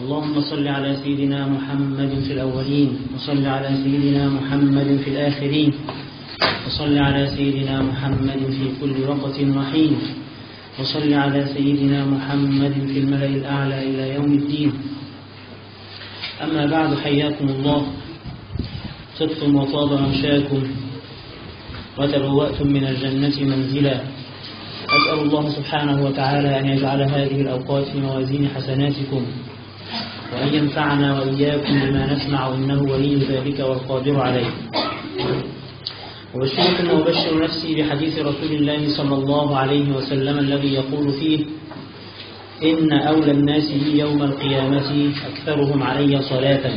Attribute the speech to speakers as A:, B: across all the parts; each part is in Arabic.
A: اللهم صل على سيدنا محمد في الأولين وصل على سيدنا محمد في الآخرين وصل على سيدنا محمد في كل وقت رحيم وصل على سيدنا محمد في الملأ الأعلى إلى يوم الدين. أما بعد حياكم الله. صدتم وطاب ممشاكم وتبوأتم من الجنة منزلا. أسأل الله سبحانه وتعالى أن يجعل هذه الأوقات في موازين حسناتكم. وأن ينفعنا وإياكم بما نسمع إنه ولي ذلك والقادر عليه. وبشركم وبشر نفسي بحديث رسول الله صلى الله عليه وسلم الذي يقول فيه إن أولى الناس بي يوم القيامة أكثرهم علي صلاة.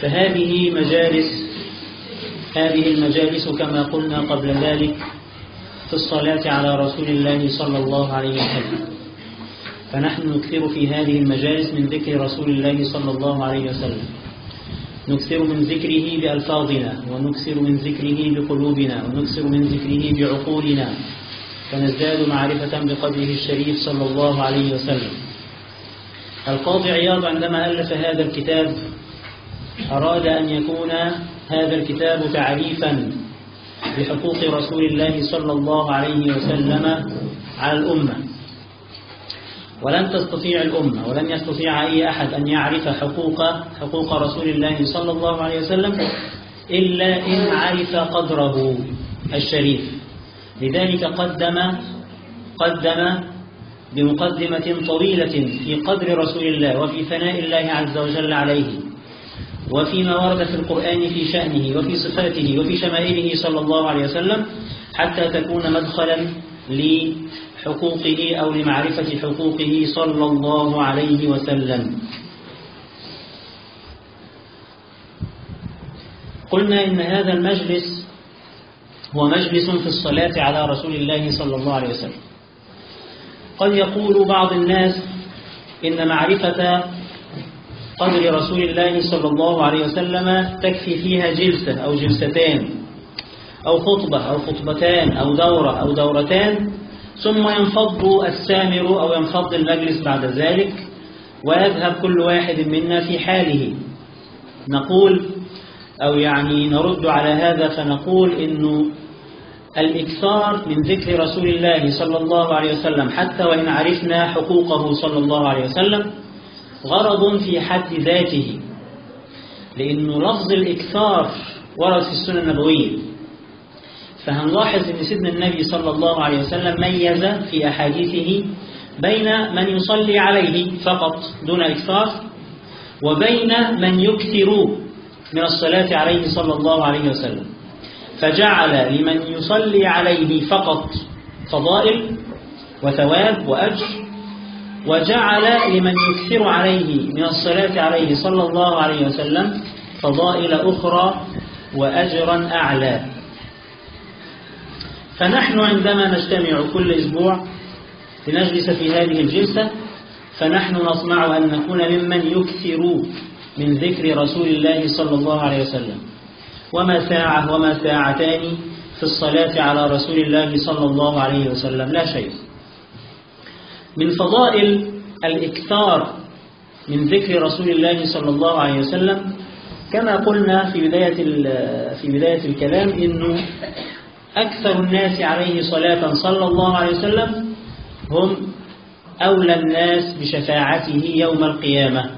A: فهذه مجالس هذه المجالس كما قلنا قبل ذلك في الصلاة على رسول الله صلى الله عليه وسلم. فنحن نكثر في هذه المجالس من ذكر رسول الله صلى الله عليه وسلم. نكثر من ذكره بألفاظنا ونكثر من ذكره بقلوبنا ونكثر من ذكره بعقولنا. فنزداد معرفة بقدره الشريف صلى الله عليه وسلم. القاضي عياض عندما ألف هذا الكتاب أراد أن يكون هذا الكتاب تعريفا بحقوق رسول الله صلى الله عليه وسلم على الأمة. ولن تستطيع الأمة ولن يستطيع أي أحد أن يعرف حقوق حقوق رسول الله صلى الله عليه وسلم إلا إن عرف قدره الشريف. لذلك قدم قدم بمقدمة طويلة في قدر رسول الله وفي ثناء الله عز وجل عليه وفيما ورد في القرآن في شأنه وفي صفاته وفي شمائله صلى الله عليه وسلم حتى تكون مدخلا لحقوقه أو لمعرفة حقوقه صلى الله عليه وسلم. قلنا إن هذا المجلس هو مجلس في الصلاة على رسول الله صلى الله عليه وسلم. قد يقول بعض الناس إن معرفة قدر رسول الله صلى الله عليه وسلم تكفي فيها جلسة أو جلستان أو خطبة أو خطبتان أو دورة أو دورتان ثم ينفض السامر أو ينفض المجلس بعد ذلك ويذهب كل واحد منا في حاله. نقول أو يعني نرد على هذا فنقول إنه الإكثار من ذكر رسول الله صلى الله عليه وسلم حتى وإن عرفنا حقوقه صلى الله عليه وسلم غرض في حد ذاته. لأنه لفظ الإكثار في السنة النبوية. فهنلاحظ أن سيدنا النبي صلى الله عليه وسلم ميز في أحاديثه بين من يصلي عليه فقط دون إكثار وبين من يكثر من الصلاة عليه صلى الله عليه وسلم. فجعل لمن يصلي عليه فقط فضائل وثواب وأجر وجعل لمن يكثر عليه من الصلاة عليه صلى الله عليه وسلم فضائل أخرى وأجرا أعلى. فنحن عندما نجتمع كل أسبوع لنجلس في هذه الجلسة فنحن نطمع أن نكون ممن يكثر من ذكر رسول الله صلى الله عليه وسلم. وما ساعة وما ساعتان في الصلاة على رسول الله صلى الله عليه وسلم. لا شيء. من فضائل الإكثار من ذكر رسول الله صلى الله عليه وسلم كما قلنا في بداية في بداية الكلام إنه أكثر الناس عليه صلاة صلى الله عليه وسلم هم أولى الناس بشفاعته يوم القيامة.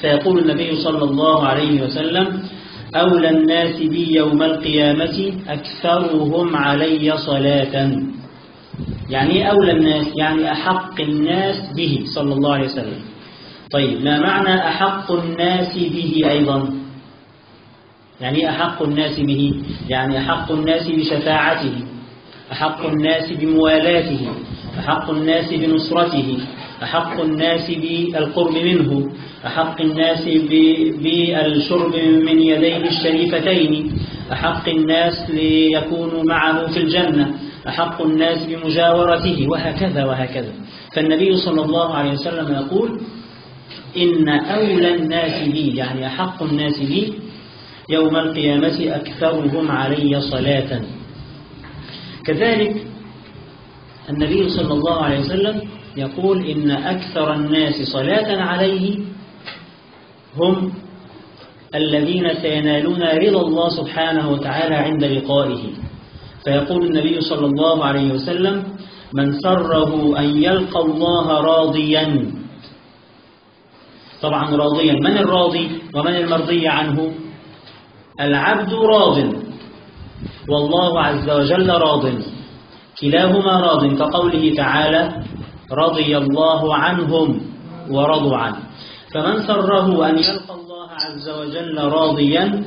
A: فيقول النبي صلى الله عليه وسلم أولى الناس بي يوم القيامة أكثرهم علي صلاة. يعني أولى الناس يعني أحق الناس به صلى الله عليه وسلم. طيب ما معنى أحق الناس به أيضا؟ يعني أحق الناس به يعني أحق الناس بشفاعته أحق الناس بموالاته أحق الناس بنصرته أحق الناس بالقرب منه أحق الناس بالشرب من يديه الشريفتين أحق الناس ليكونوا معه في الجنة أحق الناس بمجاورته وهكذا وهكذا. فالنبي صلى الله عليه وسلم يقول إن أولى الناس بي يعني أحق الناس بي يوم القيامة أكثرهم علي صلاة. كذلك النبي صلى الله عليه وسلم يقول إن أكثر الناس صلاة عليه هم الذين سينالون رضا الله سبحانه وتعالى عند لقائه. فيقول النبي صلى الله عليه وسلم من سره أن يلقى الله راضيا. طبعا راضيا. من الراضي ومن المرضي عنه؟ العبد راض. والله عز وجل راض. كلاهما راض. كقوله تعالى رضي الله عنهم ورضوا عنه. فمن سره أن يلقى الله عز وجل راضيا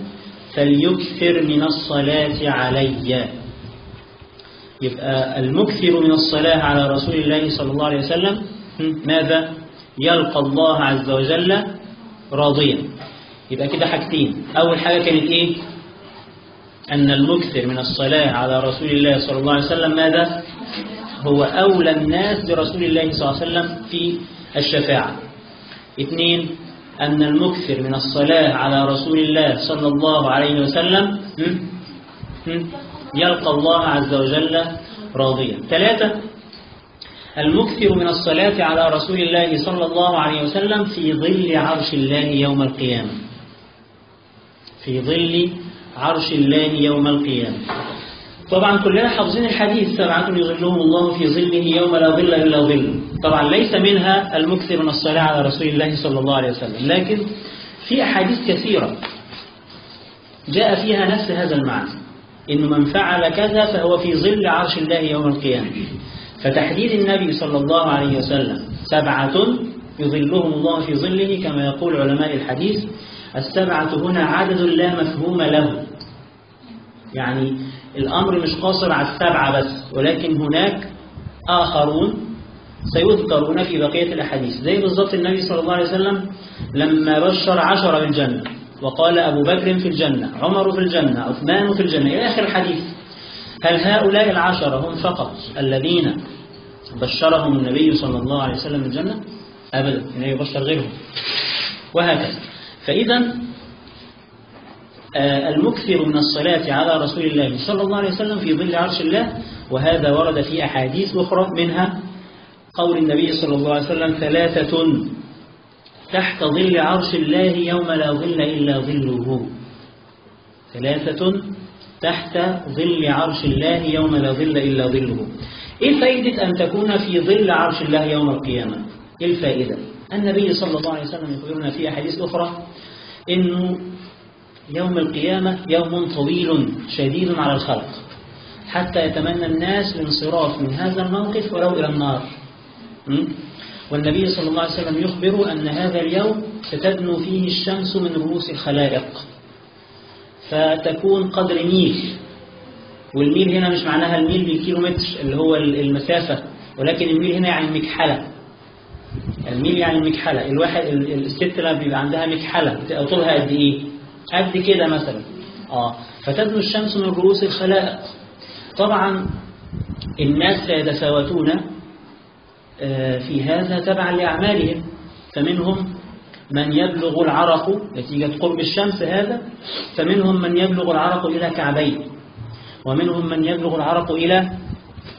A: فليكثر من الصلاة علي. يبقى المكثر من الصلاة على رسول الله صلى الله عليه وسلم ماذا؟ يلقى الله عز وجل راضيا. يبقى كده حاجتين. أول حاجة كانت إيه؟ أن المكثر من الصلاة على رسول الله صلى الله عليه وسلم ماذا؟ هو أولى الناس برسول الله صلى الله عليه وسلم في الشفاعة. اثنين أن المكثر من الصلاة على رسول الله صلى الله عليه وسلم يلقى الله عز وجل راضيا. ثلاثة المكثر من الصلاة على رسول الله صلى الله عليه وسلم في ظل عرش الله يوم القيامة. في ظل عرش الله يوم القيامة. طبعا كلنا حافظين الحديث سبعة يظلهم الله في ظله يوم لا ظل إلا ظله طبعا ليس منها المكثر من الصلاة على رسول الله صلى الله عليه وسلم لكن في أحاديث كثيرة جاء فيها نفس هذا المعنى. إن من فعل كذا فهو في ظل عرش الله يوم القيامة. فتحديد النبي صلى الله عليه وسلم سبعة يظلهم الله في ظله كما يقول علماء الحديث السبعة هنا عدد لا مفهوم له. يعني الأمر مش قاصر على السبعة بس ولكن هناك آخرون سيذكرون في بقية الأحاديث. زي بالضبط النبي صلى الله عليه وسلم لما بشر عشرة بالجنة وقال أبو بكر في الجنة عمر في الجنة عثمان في الجنة إلى آخر الحديث. هل هؤلاء العشرة هم فقط الذين بشرهم النبي صلى الله عليه وسلم بالجنة أبدا إنه يبشر غيرهم. وهكذا. فإذا المكثر من الصلاة على رسول الله صلى الله عليه وسلم في ظل عرش الله وهذا ورد في أحاديث أخرى منها قول النبي صلى الله عليه وسلم ثلاثة تحت ظل عرش الله يوم لا ظل إلا ظله. ثلاثة تحت ظل عرش الله يوم لا ظل إلا ظله. إيه فائدة أن تكون في ظل عرش الله يوم القيامة؟ إيه الفائدة؟ النبي صلى الله عليه وسلم يخبرنا في أحاديث أخرى إنه يوم القيامة يوم طويل شديد على الخلق. حتى يتمنى الناس الانصراف من هذا الموقف ولو إلى النار. والنبي صلى الله عليه وسلم يخبر أن هذا اليوم ستدنو فيه الشمس من رؤوس الخلائق. فتكون قدر ميل. والميل هنا مش معناها الميل بالكيلومتر اللي هو المسافة ولكن الميل هنا يعني المكحلة. الميل يعني المكحلة الواحد الست لما بيبقى عندها مكحلة طولها قد إيه؟ قد كده مثلا. آه. فتدنو الشمس من رؤوس الخلائق. طبعا الناس سيتفاوتون في هذا تبعا لأعمالهم. فمنهم من يبلغ العرق نتيجة قرب الشمس هذا فمنهم من يبلغ العرق إلى كعبين. ومنهم من يبلغ العرق إلى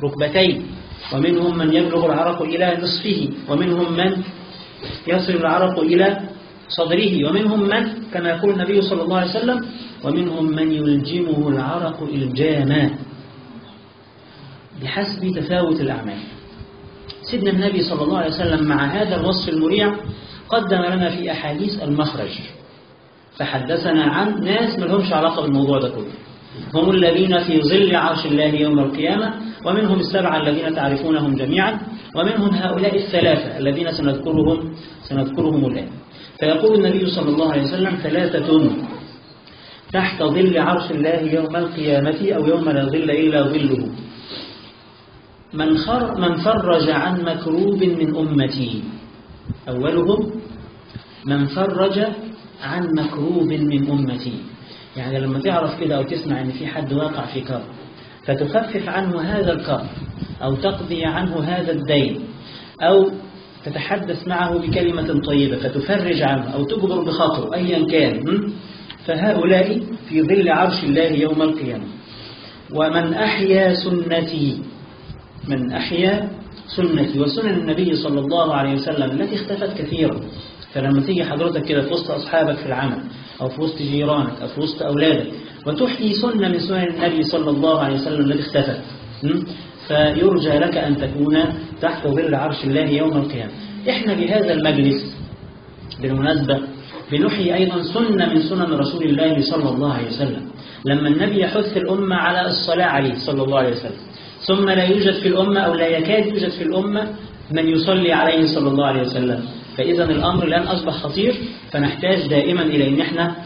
A: ركبتين. ومنهم من يبلغ العرق إلى نصفه ومنهم من يصل العرق إلى صدره ومنهم من كما يقول النبي صلى الله عليه وسلم ومنهم من يلجمه العرق إلجاما. بحسب تفاوت الأعمال. سيدنا النبي صلى الله عليه وسلم مع هذا الوصف المريع قدم لنا في أحاديث المخرج. فحدثنا عن ناس ما لهمش علاقة بالموضوع ده كله. هم الذين في ظل عرش الله يوم القيامة ومنهم السبعة الذين تعرفونهم جميعا ومنهم هؤلاء الثلاثة الذين سنذكرهم سنذكرهم الآن. فيقول النبي صلى الله عليه وسلم ثلاثة تحت ظل عرش الله يوم القيامة أو يوم لا ظل إلا ظله. من, خر من فرج عن مكروب من أمتي. أولهم من فرج عن مكروب من أمتي. يعني لما تعرف كده أو تسمع أن في حد واقع في كرب فتخفف عنه هذا الكرب أو تقضي عنه هذا الدين أو تتحدث معه بكلمة طيبة فتفرج عنه أو تجبر بخاطره أيا كان فهؤلاء في ظل عرش الله يوم القيامة. ومن أحيا سنتي من أحيا سنتي وسنن النبي صلى الله عليه وسلم التي اختفت كثيرا. فلما تيجي حضرتك كده في وسط أصحابك في العمل أو في وسط جيرانك أو في وسط أولادك. وتحيي سنة من سنن النبي صلى الله عليه وسلم التي اختفت فيرجى لك أن تكون تحت ظل عرش الله يوم القيامة. إحنا بهذا المجلس بالمناسبة بنحيي أيضا سنة من سنن رسول الله صلى الله عليه وسلم. لما النبي يحث الأمة على الصلاة عليه صلى الله عليه وسلم. ثم لا يوجد في الأمة أو لا يكاد يوجد في الأمة من يصلي عليه صلى الله عليه وسلم. فإذا الأمر الآن أصبح خطير فنحتاج دائما إلى أن إحنا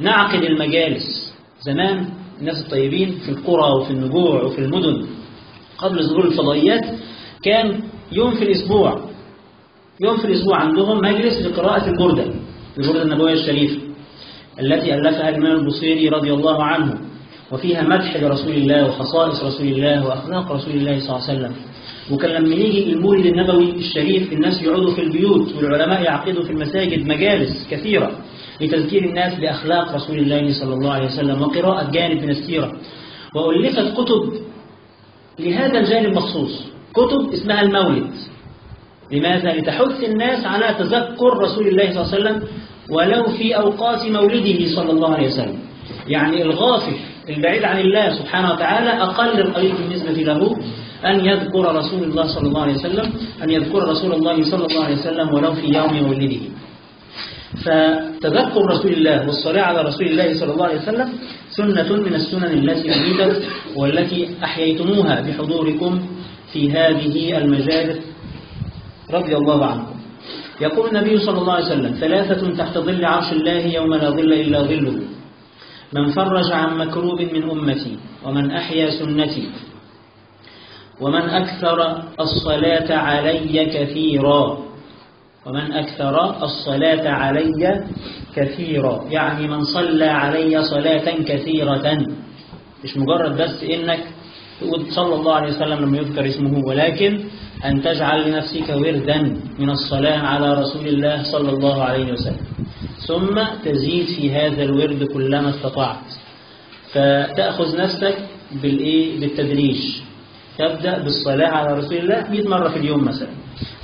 A: نعقد المجالس. زمان الناس الطيبين في القرى وفي النجوع وفي المدن قبل ظهور الفضائيات كان يوم في الأسبوع يوم في الأسبوع عندهم مجلس لقراءة البردة البردة النبوية الشريفة التي ألفها الإمام البصيري رضي الله عنه وفيها مدح لرسول الله وخصائص رسول الله وأخلاق رسول الله صلى الله عليه وسلم. وكان لما يجي المولد النبوي الشريف الناس يقعدوا في البيوت والعلماء يعقدوا في المساجد مجالس كثيرة لتذكير الناس بأخلاق رسول الله صلى الله عليه وسلم وقراءة جانب من السيرة. وألفت كتب لهذا الجانب مخصوص. كتب اسمها المولد. لماذا؟ لتحث الناس على تذكر رسول الله صلى الله عليه وسلم ولو في أوقات مولده صلى الله عليه وسلم. يعني الغافل البعيد عن الله سبحانه وتعالى أقل القليل بالنسبة له أن يذكر رسول الله صلى الله عليه وسلم أن يذكر رسول الله صلى الله عليه وسلم ولو في يوم مولده فتذكر رسول الله والصلاة على رسول الله صلى الله عليه وسلم سنة من السنن التي أريدت والتي أحييتموها بحضوركم في هذه المجالس رضي الله عنكم. يقول النبي صلى الله عليه وسلم ثلاثة تحت ظل عرش الله يوم لا ظل إلا ظله. من فرج عن مكروب من أمتي ومن أحيا سنتي ومن أكثر الصلاة علي كثيرا. ومن أكثر الصلاة علي كثيرا. يعني من صلى علي صلاة كثيرة. مش مجرد بس إنك تقول صلى الله عليه وسلم لما يذكر اسمه ولكن أن تجعل لنفسك وردا من الصلاة على رسول الله صلى الله عليه وسلم. ثم تزيد في هذا الورد كلما استطعت. فتأخذ نفسك بالإيه؟ بالتدريج. تبدأ بالصلاة على رسول الله 100 مرة في اليوم مثلا.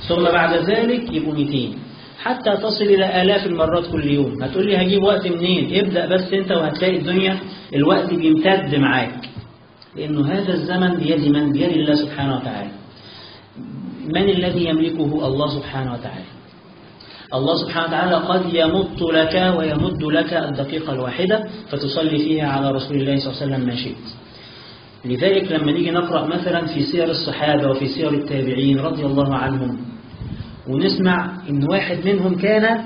A: ثم بعد ذلك يبقوا 200 حتى تصل إلى آلاف المرات كل يوم. هتقول لي هجيب وقت منين؟ ابدأ بس أنت وهتلاقي الدنيا الوقت بيمتد معاك. لأنه هذا الزمن بيد من؟ بيد الله سبحانه وتعالى. من الذي يملكه الله سبحانه وتعالى؟ الله سبحانه وتعالى قد يمط لك ويمد لك الدقيقة الواحدة فتصلي فيها على رسول الله صلى الله عليه وسلم ما شئت. لذلك لما نيجي نقرأ مثلا في سير الصحابة وفي سير التابعين رضي الله عنهم ونسمع إن واحد منهم كان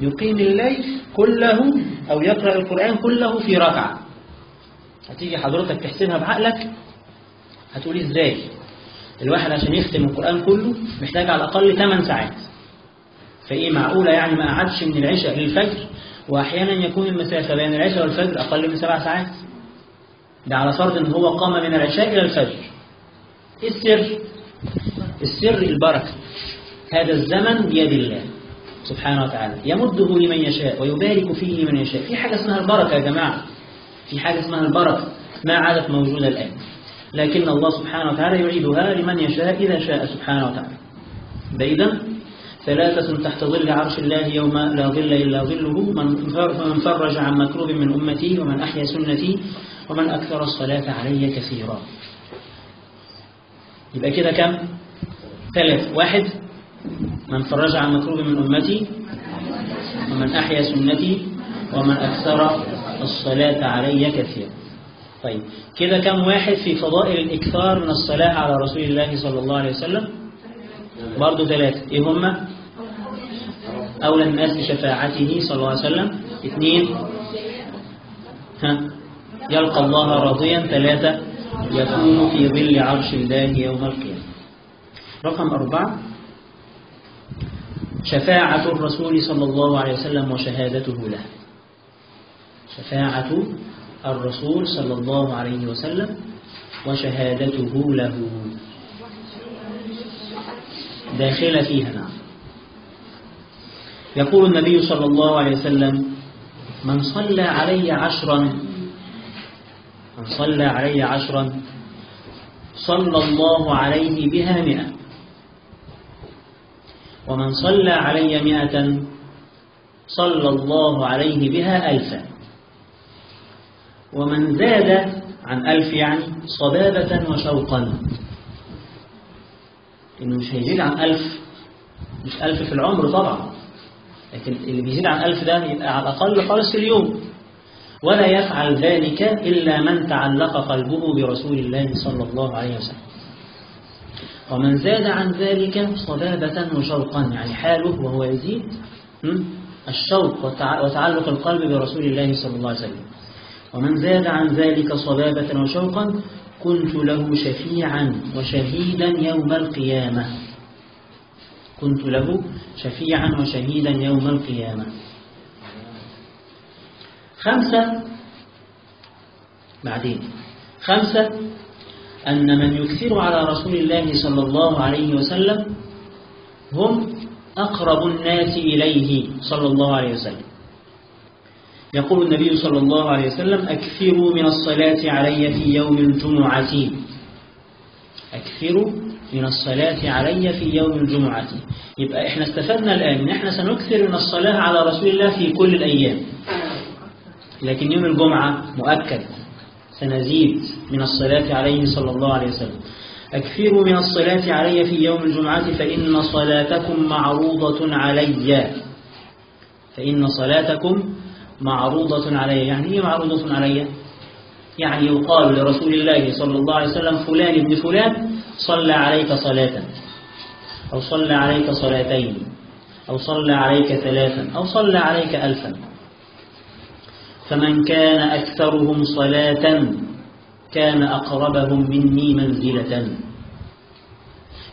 A: يقيم الليل كله أو يقرأ القرآن كله في ركعة. هتيجي حضرتك تحسبها بعقلك هتقولي إزاي؟ الواحد عشان يختم القرآن كله محتاج على الأقل 8 ساعات. فإيه معقولة يعني ما قعدش من العشاء للفجر؟ وأحيانا يكون المسافة بين العشاء والفجر أقل من سبع ساعات. ده على فرض إن هو قام من العشاء إلى الفجر. إيه السر؟ السر البركة. هذا الزمن بيد الله سبحانه وتعالى. يمده لمن يشاء ويبارك فيه لمن يشاء. في حاجة اسمها البركة يا جماعة. في حاجة اسمها البركة. ما عادت موجودة الآن. لكن الله سبحانه وتعالى يعيدها لمن يشاء إذا شاء سبحانه وتعالى. بإذن ثلاثة تحت ظل عرش الله يوم لا ظل إلا ظله من فرج عن مكروب من أمتي ومن أحيا سنتي ومن أكثر الصلاة علي كثيرا. يبقى كده كم؟ ثلاث. واحد من فرج عن مكروب من أمتي ومن أحيا سنتي ومن أكثر الصلاة علي كثيرا. طيب كده كم واحد في فضائل الإكثار من الصلاة على رسول الله صلى الله عليه وسلم؟ برضو ثلاثة. إيه هم أولى الناس بشفاعته صلى الله عليه وسلم. اثنين ها يلقى الله راضيا. ثلاثة يكون في ظل عرش الله يوم القيامة. رقم أربعة شفاعة الرسول صلى الله عليه وسلم وشهادته له. شفاعة الرسول صلى الله عليه وسلم وشهادته له. داخلة فيها نعم. يقول النبي صلى الله عليه وسلم من صلى علي عشرا من صلى علي عشرا صلى الله عليه بها مئة ومن صلى علي مئة صلى الله عليه بها ألفا ومن زاد عن ألف يعني صبابة وشوقا إنه مش هيزيد عن ألف مش ألف في العمر طبعا. لكن اللي بيزيد عن ألف ده يبقى على الأقل خالص في اليوم. ولا يفعل ذلك إلا من تعلق قلبه برسول الله صلى الله عليه وسلم. ومن زاد عن ذلك صبابة وشوقا يعني حاله وهو يزيد الشوق وتعلق القلب برسول الله صلى الله عليه وسلم. ومن زاد عن ذلك صبابة وشوقا كنت له شفيعا وشهيدا يوم القيامة. كنت له شفيعا وشهيدا يوم القيامة. خمسة بعدين خمسة أن من يكثر على رسول الله صلى الله عليه وسلم هم أقرب الناس إليه صلى الله عليه وسلم. يقول النبي صلى الله عليه وسلم أكثروا من الصلاة علي في يوم الجمعة. أكثروا من الصلاة علي في يوم الجمعة. يبقى إحنا استفدنا الآن إن إحنا سنكثر من الصلاة على رسول الله في كل الأيام. لكن يوم الجمعة مؤكد سنزيد من الصلاة عليه صلى الله عليه وسلم. أكثروا من الصلاة علي في يوم الجمعة فإن صلاتكم معروضة علي. فإن صلاتكم معروضة علي. يعني إيه معروضة علي؟ يعني يقال لرسول الله صلى الله عليه وسلم فلان ابن فلان صلى عليك صلاة. أو صلى عليك صلاتين. أو صلى عليك ثلاثا. أو صلى عليك ألفا. فمن كان أكثرهم صلاة كان أقربهم مني منزلة.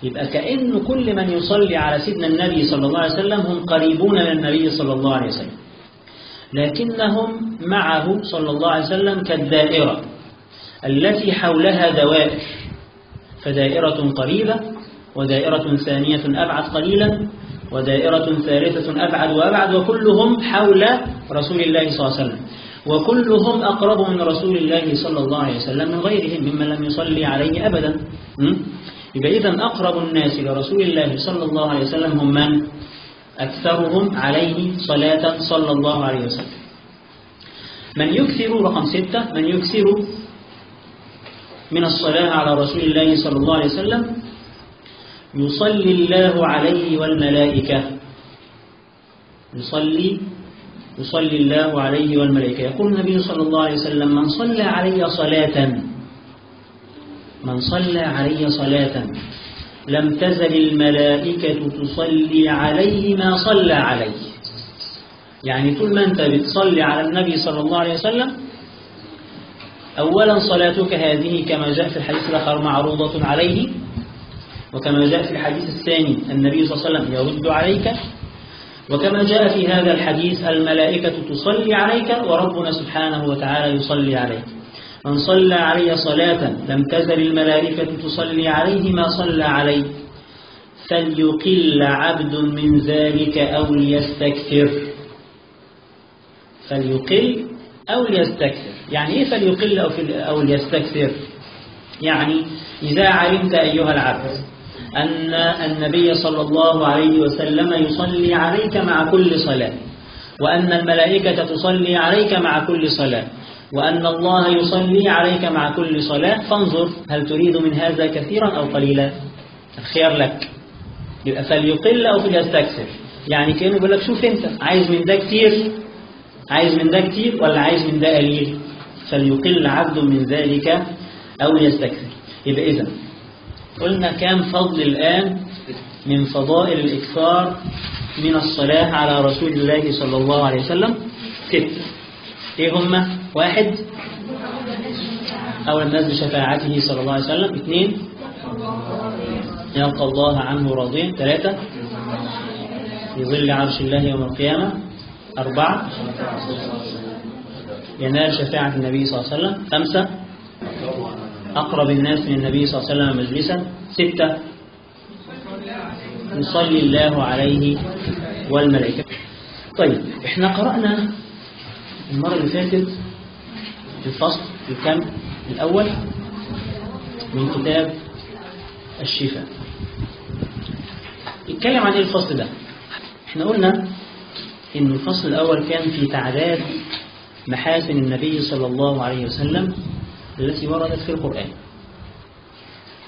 A: يبقى كأن كل من يصلي على سيدنا النبي صلى الله عليه وسلم هم قريبون من النبي صلى الله عليه وسلم. لكنهم معه صلى الله عليه وسلم كالدائرة التي حولها دوائر. فدائرة قريبة ودائرة ثانية أبعد قليلا ودائرة ثالثة أبعد وأبعد وكلهم حول رسول الله صلى الله عليه وسلم. وكلهم أقرب من رسول الله صلى الله عليه وسلم من غيرهم ممن لم يصلي عليه أبدا. يبقى إذن أقرب الناس لرسول الله صلى الله عليه وسلم هم من؟ أكثرهم عليه صلاة صلى الله عليه وسلم. من يكثر رقم ستة من يكثر من الصلاة على رسول الله صلى الله عليه وسلم. يصلي الله عليه والملائكة. يصلي يصلي الله عليه والملائكة. يقول النبي صلى الله عليه وسلم من صلى علي صلاة من صلى علي صلاة لم تزل الملائكة تصلي عليه ما صلى عليه. يعني طول ما أنت بتصلي على النبي صلى الله عليه وسلم أولا صلاتك هذه كما جاء في الحديث الآخر معروضة عليه وكما جاء في الحديث الثاني النبي صلى الله عليه وسلم يرد عليك وكما جاء في هذا الحديث الملائكة تصلي عليك وربنا سبحانه وتعالى يصلي عليك. من صلى علي صلاة لم تزل الملائكة تصلي عليه ما صلى عليه. فليقل عبد من ذلك أو ليستكثر. فليقل أو ليستكثر. يعني إيه فليقل أو, أو ليستكثر؟ يعني إذا علمت أيها العبد أن النبي صلى الله عليه وسلم يصلي عليك مع كل صلاة وأن الملائكة تصلي عليك مع كل صلاة وأن الله يصلي عليك مع كل صلاة فانظر هل تريد من هذا كثيرا أو قليلا؟ الخيار لك. يبقى فليقل أو فليستكثر. يعني كأنه يقول لك شوف أنت عايز من ده كتير؟ عايز من ده كتير ولا عايز من ده قليل؟ فليقل عبد من ذلك أو يستكثر. يبقى إذا قلنا كام فضل الآن من فضائل الإكثار من الصلاة على رسول الله صلى الله عليه وسلم؟ ست. إيه هم؟ واحد. أول الناس بشفاعته صلى الله عليه وسلم. اثنين. يلقى الله عنه راضين. ثلاثة. في ظل عرش الله يوم القيامة. أربعة ينال شفاعة النبي صلى الله عليه وسلم. خمسة. أقرب الناس من النبي صلى الله عليه وسلم مجلسا. ستة. يصلي الله عليه والملائكة. طيب إحنا قرأنا المرة اللي فاتت الفصل الكم الأول من كتاب الشفاء. يتكلم عن إيه الفصل ده؟ إحنا قلنا إن الفصل الأول كان في تعداد محاسن النبي صلى الله عليه وسلم التي وردت في القرآن.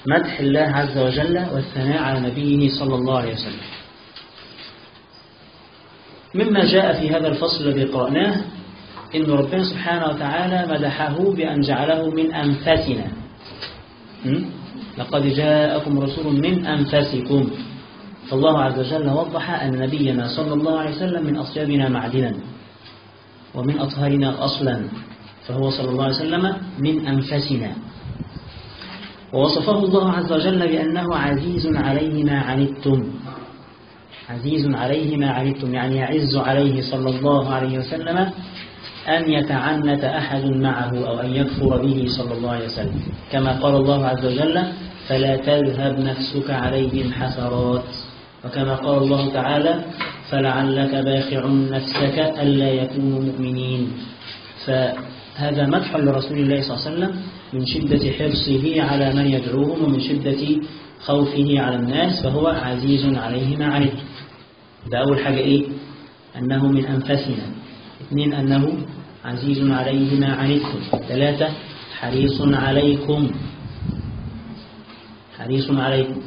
A: مدح الله عز وجل والثناء على نبيه صلى الله عليه وسلم. مما جاء في هذا الفصل الذي قرأناه إن ربنا سبحانه وتعالى مدحه بأن جعله من أنفسنا لقد جاءكم رسول من أنفسكم فالله عز وجل وضح أن نبينا صلى الله عليه وسلم من أصيابنا معدنا ومن أطهارنا أصلا فهو صلى الله عليه وسلم من أنفسنا. ووصفه الله عز وجل بأنه عزيز عليه ما عنتم. عزيز عليه ما عنتم يعني يعز عليه صلى الله عليه وسلم أن يتعنت أحد معه أو أن يكفر به صلى الله عليه وسلم. كما قال الله عز وجل فلا تذهب نفسك عليهم حسرات. وكما قال الله تعالى فلعلك باخع نفسك ألا يكونوا مؤمنين. فهذا مدح لرسول الله صلى الله عليه وسلم من شدة حرصه على من يدعوهم ومن شدة خوفه على الناس فهو عزيز عليه. ما عنتم ده أول حاجة إيه؟ أنه من أنفسنا. اثنين أنه عزيز عليه ما عنتم ثلاثة حريص عليكم. حريص عليكم.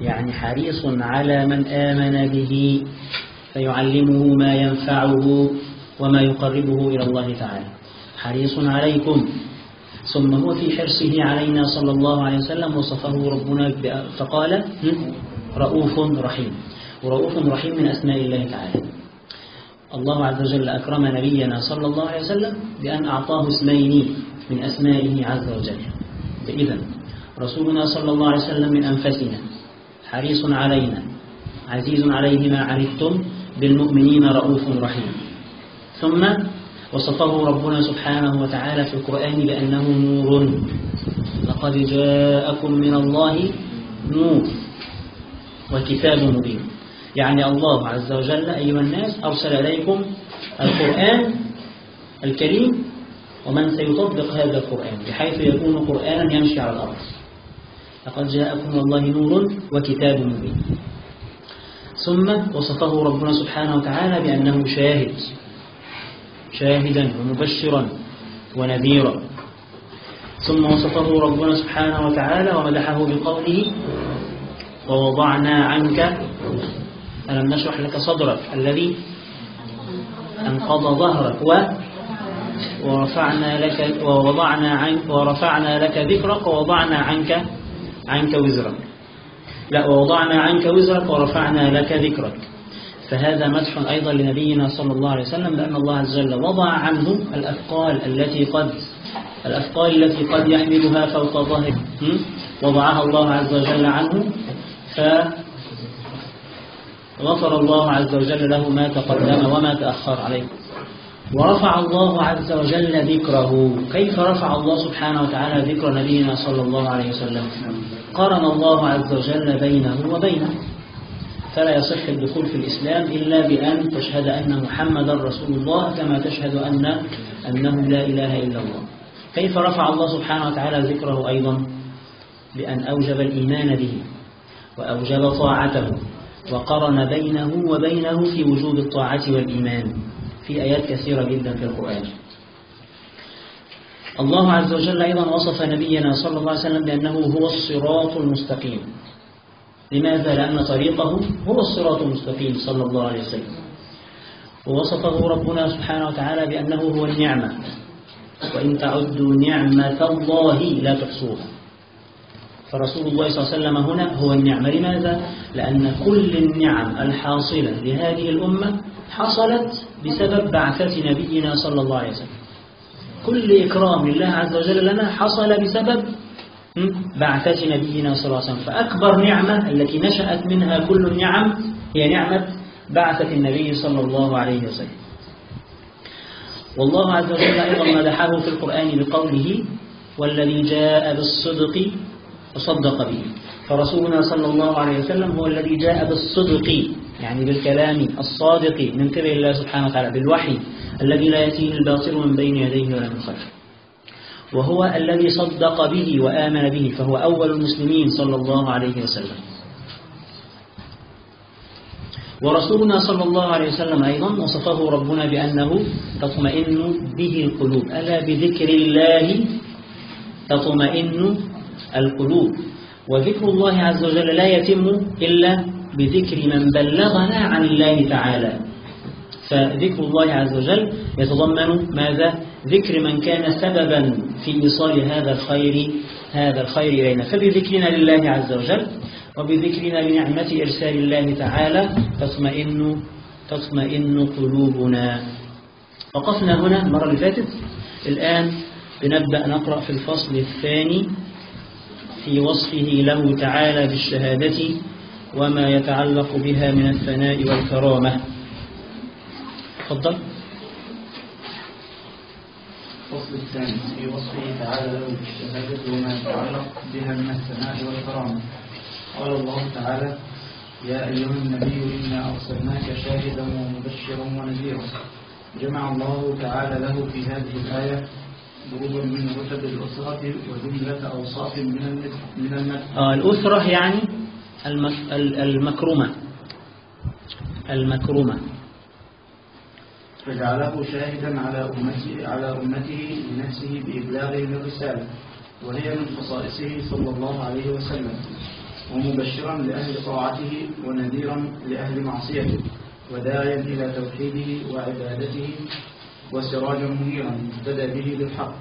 A: يعني حريص على من آمن به فيعلمه ما ينفعه وما يقربه إلى الله تعالى. حريص عليكم. ثم هو في حرصه علينا صلى الله عليه وسلم وصفه ربنا فقال رؤوف رحيم. ورؤوف رحيم من أسماء الله تعالى. الله عز وجل أكرم نبينا صلى الله عليه وسلم بأن أعطاه اسمين من أسمائه عز وجل. إذن رسولنا صلى الله عليه وسلم من أنفسنا. حريص علينا. عزيز عليه ما عنتم بالمؤمنين رؤوف رحيم. ثم وصفه ربنا سبحانه وتعالى في القرآن بأنه نور. لقد جاءكم من الله نور وكتاب مبين. يعني الله عز وجل أيها الناس أرسل إليكم القرآن الكريم ومن سيطبق هذا القرآن بحيث يكون قرآنا يمشي على الأرض. لقد جاءكم من الله نور وكتاب مبين. ثم وصفه ربنا سبحانه وتعالى بأنه شاهد. شاهدا ومبشرا ونذيرا. ثم وصفه ربنا سبحانه وتعالى ومدحه بقوله ووضعنا عنك ألم نشرح لك صدرك الذي أنقض ظهرك و ورفعنا لك ووضعنا عنك ورفعنا لك ذكرك ووضعنا عنك عنك وزرك. لا ووضعنا عنك وزرك ورفعنا لك ذكرك. فهذا مدح أيضا لنبينا صلى الله عليه وسلم لأن الله عز وجل وضع عنه الأثقال التي قد الأثقال التي قد يحملها فوق ظهره. وضعها الله عز وجل عنه فغفر الله عز وجل له ما تقدم وما تأخر عليه. ورفع الله عز وجل ذكره. كيف رفع الله سبحانه وتعالى ذكر نبينا صلى الله عليه وسلم؟ قرن الله عز وجل بينه وبينه. فلا يصح الدخول في الإسلام إلا بأن تشهد أن محمد رسول الله كما تشهد أن أنه لا إله إلا الله. كيف رفع الله سبحانه وتعالى ذكره أيضا؟ بأن أوجب الإيمان به وأوجب طاعته وقرن بينه وبينه في وجوب الطاعة والإيمان. في آيات كثيرة جدا في القرآن. الله عز وجل أيضا وصف نبينا صلى الله عليه وسلم بأنه هو الصراط المستقيم. لماذا؟ لأن طريقه هو الصراط المستقيم صلى الله عليه وسلم. ووصفه ربنا سبحانه وتعالى بأنه هو النعمة. وإن تعدوا نعمة الله لا تحصوها. فرسول الله صلى الله عليه وسلم هنا هو النعمة لماذا؟ لأن كل النعم الحاصلة لهذه الأمة حصلت بسبب بعثة نبينا صلى الله عليه وسلم. كل إكرام لله عز وجل لنا حصل بسبب بعثة نبينا صلى الله عليه وسلم. فأكبر نعمة التي نشأت منها كل النعم هي نعمة بعثة النبي صلى الله عليه وسلم. والله عز وجل أيضا مدحه في القرآن بقوله والذي جاء بالصدق وصدق به. فرسولنا صلى الله عليه وسلم هو الذي جاء بالصدق يعني بالكلام الصادق من قبل الله سبحانه وتعالى بالوحي الذي لا يأتيه الباطل من بين يديه ولا من خلفه. وهو الذي صدق به وآمن به فهو أول المسلمين صلى الله عليه وسلم. ورسولنا صلى الله عليه وسلم أيضا وصفه ربنا بأنه تطمئن به القلوب. ألا بذكر الله تطمئن القلوب. وذكر الله عز وجل لا يتم إلا بذكر من بلغنا عن الله تعالى. فذكر الله عز وجل يتضمن ماذا؟ ذكر من كان سببا في إيصال هذا الخير هذا الخير إلينا. فبذكرنا لله عز وجل وبذكرنا لنعمة إرسال الله تعالى تطمئن تطمئن قلوبنا. وقفنا هنا المرة اللي فاتت. الآن بنبدأ نقرأ في الفصل الثاني. في وصفه له تعالى بالشهادة وما يتعلق بها من الثناء والكرامة. تفضل.
B: الفصل الثاني في وصفه تعالى له بالشهادة وما يتعلق بها من الثناء والكرامة. قال الله تعالى يا أيها النبي إنا أرسلناك شاهدا ومبشرا ونذيرا. جمع الله تعالى له في هذه الآية ضروبا من رتب الأسرة وجملة أوصاف من من
A: آه الأسرة يعني المك- ال- المكرمة. المكرمة.
B: فجعله شاهدا على أمته على أمته لنفسه بإبلاغهم الرسالة وهي من خصائصه صلى الله عليه وسلم ومبشرا لأهل طاعته ونذيرا لأهل معصيته وداعيا إلى توحيده وعبادته وسراجا منيرا مهتدى به للحق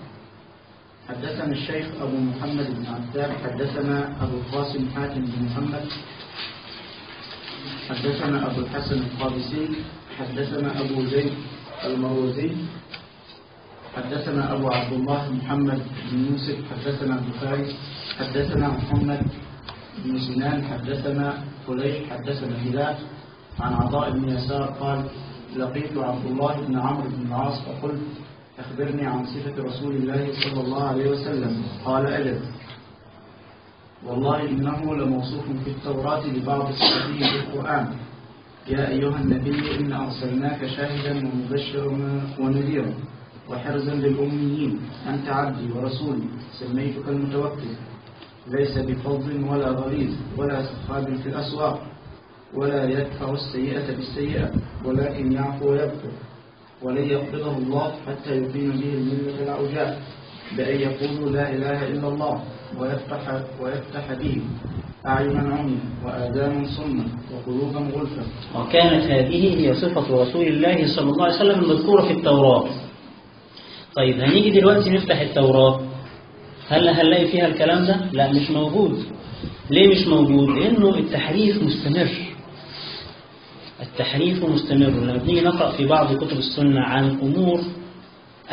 B: حدثنا الشيخ أبو محمد بن عتاب حدثنا أبو القاسم حاتم بن محمد حدثنا أبو الحسن القادسي حدثنا أبو زيد المروزي حدثنا أبو عبد الله محمد بن يوسف حدثنا البخاري حدثنا محمد بن سنان حدثنا فليح حدثنا هلال عن عطاء بن يسار قال لقيت عبد الله بن عمرو بن العاص فقلت أخبرني عن صفة رسول الله صلى الله عليه وسلم. قال أجل والله إنه لموصوف في التوراة لبعض صفاته في القرآن. يا أيها النبي إن أرسلناك شاهدا ومبشرا ونذيرا وحرزا للأميين أنت عبدي ورسولي سميتك المتوكل. ليس بفظ ولا غليظ ولا سخاب في الأسواق. ولا يدفع السيئة بالسيئة ولكن يعفو ويغفر. ولن يقبضه الله حتى يقيم به الملة العوجاء بأن يقولوا لا إله إلا الله ويفتح, ويفتح به أعينا عميا وآذانا صما وقلوبا غلفا
A: وكانت هذه هي صفة رسول الله صلى الله عليه وسلم المذكورة في التوراة. طيب هنيجي دلوقتي نفتح التوراة. هل هنلاقي فيها الكلام ده؟ لا مش موجود. ليه مش موجود؟ لأنه التحريف مستمر. التحريف مستمر لما بنيجي نقرأ في بعض كتب السنة عن أمور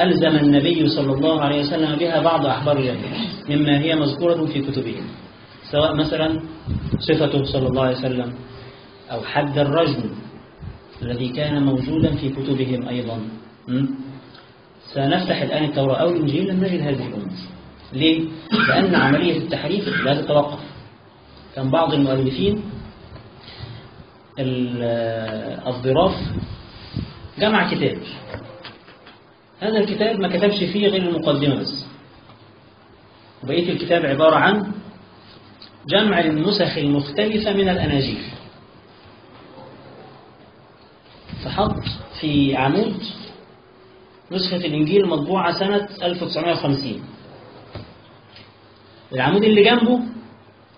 A: ألزم النبي صلى الله عليه وسلم بها بعض أحبار اليهود مما هي مذكورة في كتبهم سواء مثلا صفته صلى الله عليه وسلم أو حد الرجم الذي كان موجودا في كتبهم أيضا? سنفتح الآن التوراة أو الإنجيل لم نجد هذه الأمور ليه؟ لأن عملية التحريف لا تتوقف كان بعض المؤلفين ال- الظراف جمع كتاب. هذا الكتاب ما كتبش فيه غير المقدمة بس وبقية الكتاب عبارة عن جمع النسخ المختلفة من الأناجيل. فحط في عمود نسخة الإنجيل مطبوعة سنة 1950 العمود اللي جنبه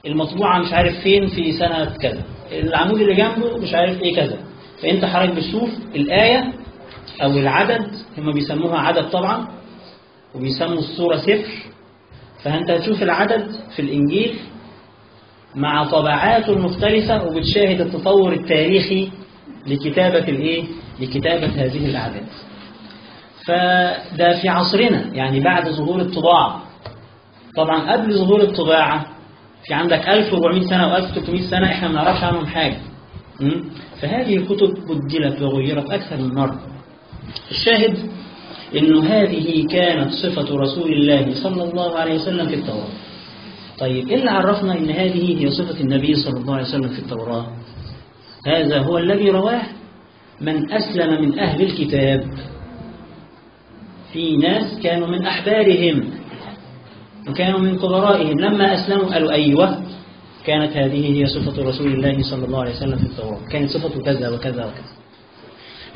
A: المطبوعة مش عارف فين في سنة كذا. العمود اللي جنبه مش عارف إيه كذا. فانت حضرتك بتشوف الآية أو العدد هم بيسموها عدد طبعا وبيسموا الصورة صفر فأنت هتشوف العدد في الإنجيل مع طبعاته المختلفة وبتشاهد التطور التاريخي لكتابة الإيه؟ لكتابة هذه الأعداد فده في عصرنا يعني بعد ظهور الطباعة. طبعا قبل ظهور الطباعة في عندك 1400 سنة أو 1300 سنة إحنا ما نعرفش عنهم حاجة? فهذه الكتب بدلت وغيرت أكثر من مرة. الشاهد إنه هذه كانت صفة رسول الله صلى الله عليه وسلم في التوراة. طيب إيه اللي عرفنا إن هذه هي صفة النبي صلى الله عليه وسلم في التوراة. هذا هو الذي رواه من أسلم من أهل الكتاب. في ناس كانوا من أحبارهم. وكانوا من كبرائهم لما أسلموا قالوا أيوة كانت هذه هي صفة رسول الله صلى الله عليه وسلم في التوراة. كانت صفة كذا وكذا وكذا.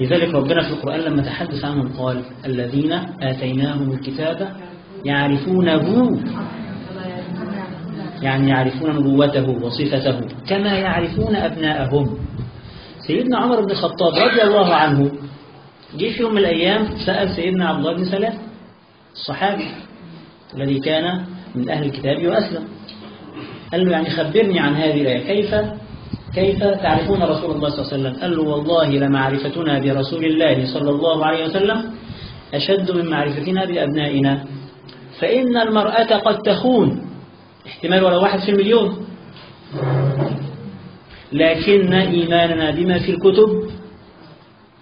A: لذلك ربنا في القرآن لما تحدث عنهم قال الذين آتيناهم الكتاب يعرفونه يعني يعرفون نبوته وصفته كما يعرفون أبناءهم. سيدنا عمر بن الخطاب رضي الله عنه جه في يوم من الأيام سأل سيدنا عبد الله بن سلام الصحابي الذي كان من أهل الكتاب وأسلم. قال له يعني خبرني عن هذه الآية. كيف كيف تعرفون رسول الله صلى الله عليه وسلم؟ قال له والله لمعرفتنا برسول الله صلى الله عليه وسلم أشد من معرفتنا بأبنائنا. فإن المرأة قد تخون. احتمال ولا واحد في المليون. لكن إيماننا بما في الكتب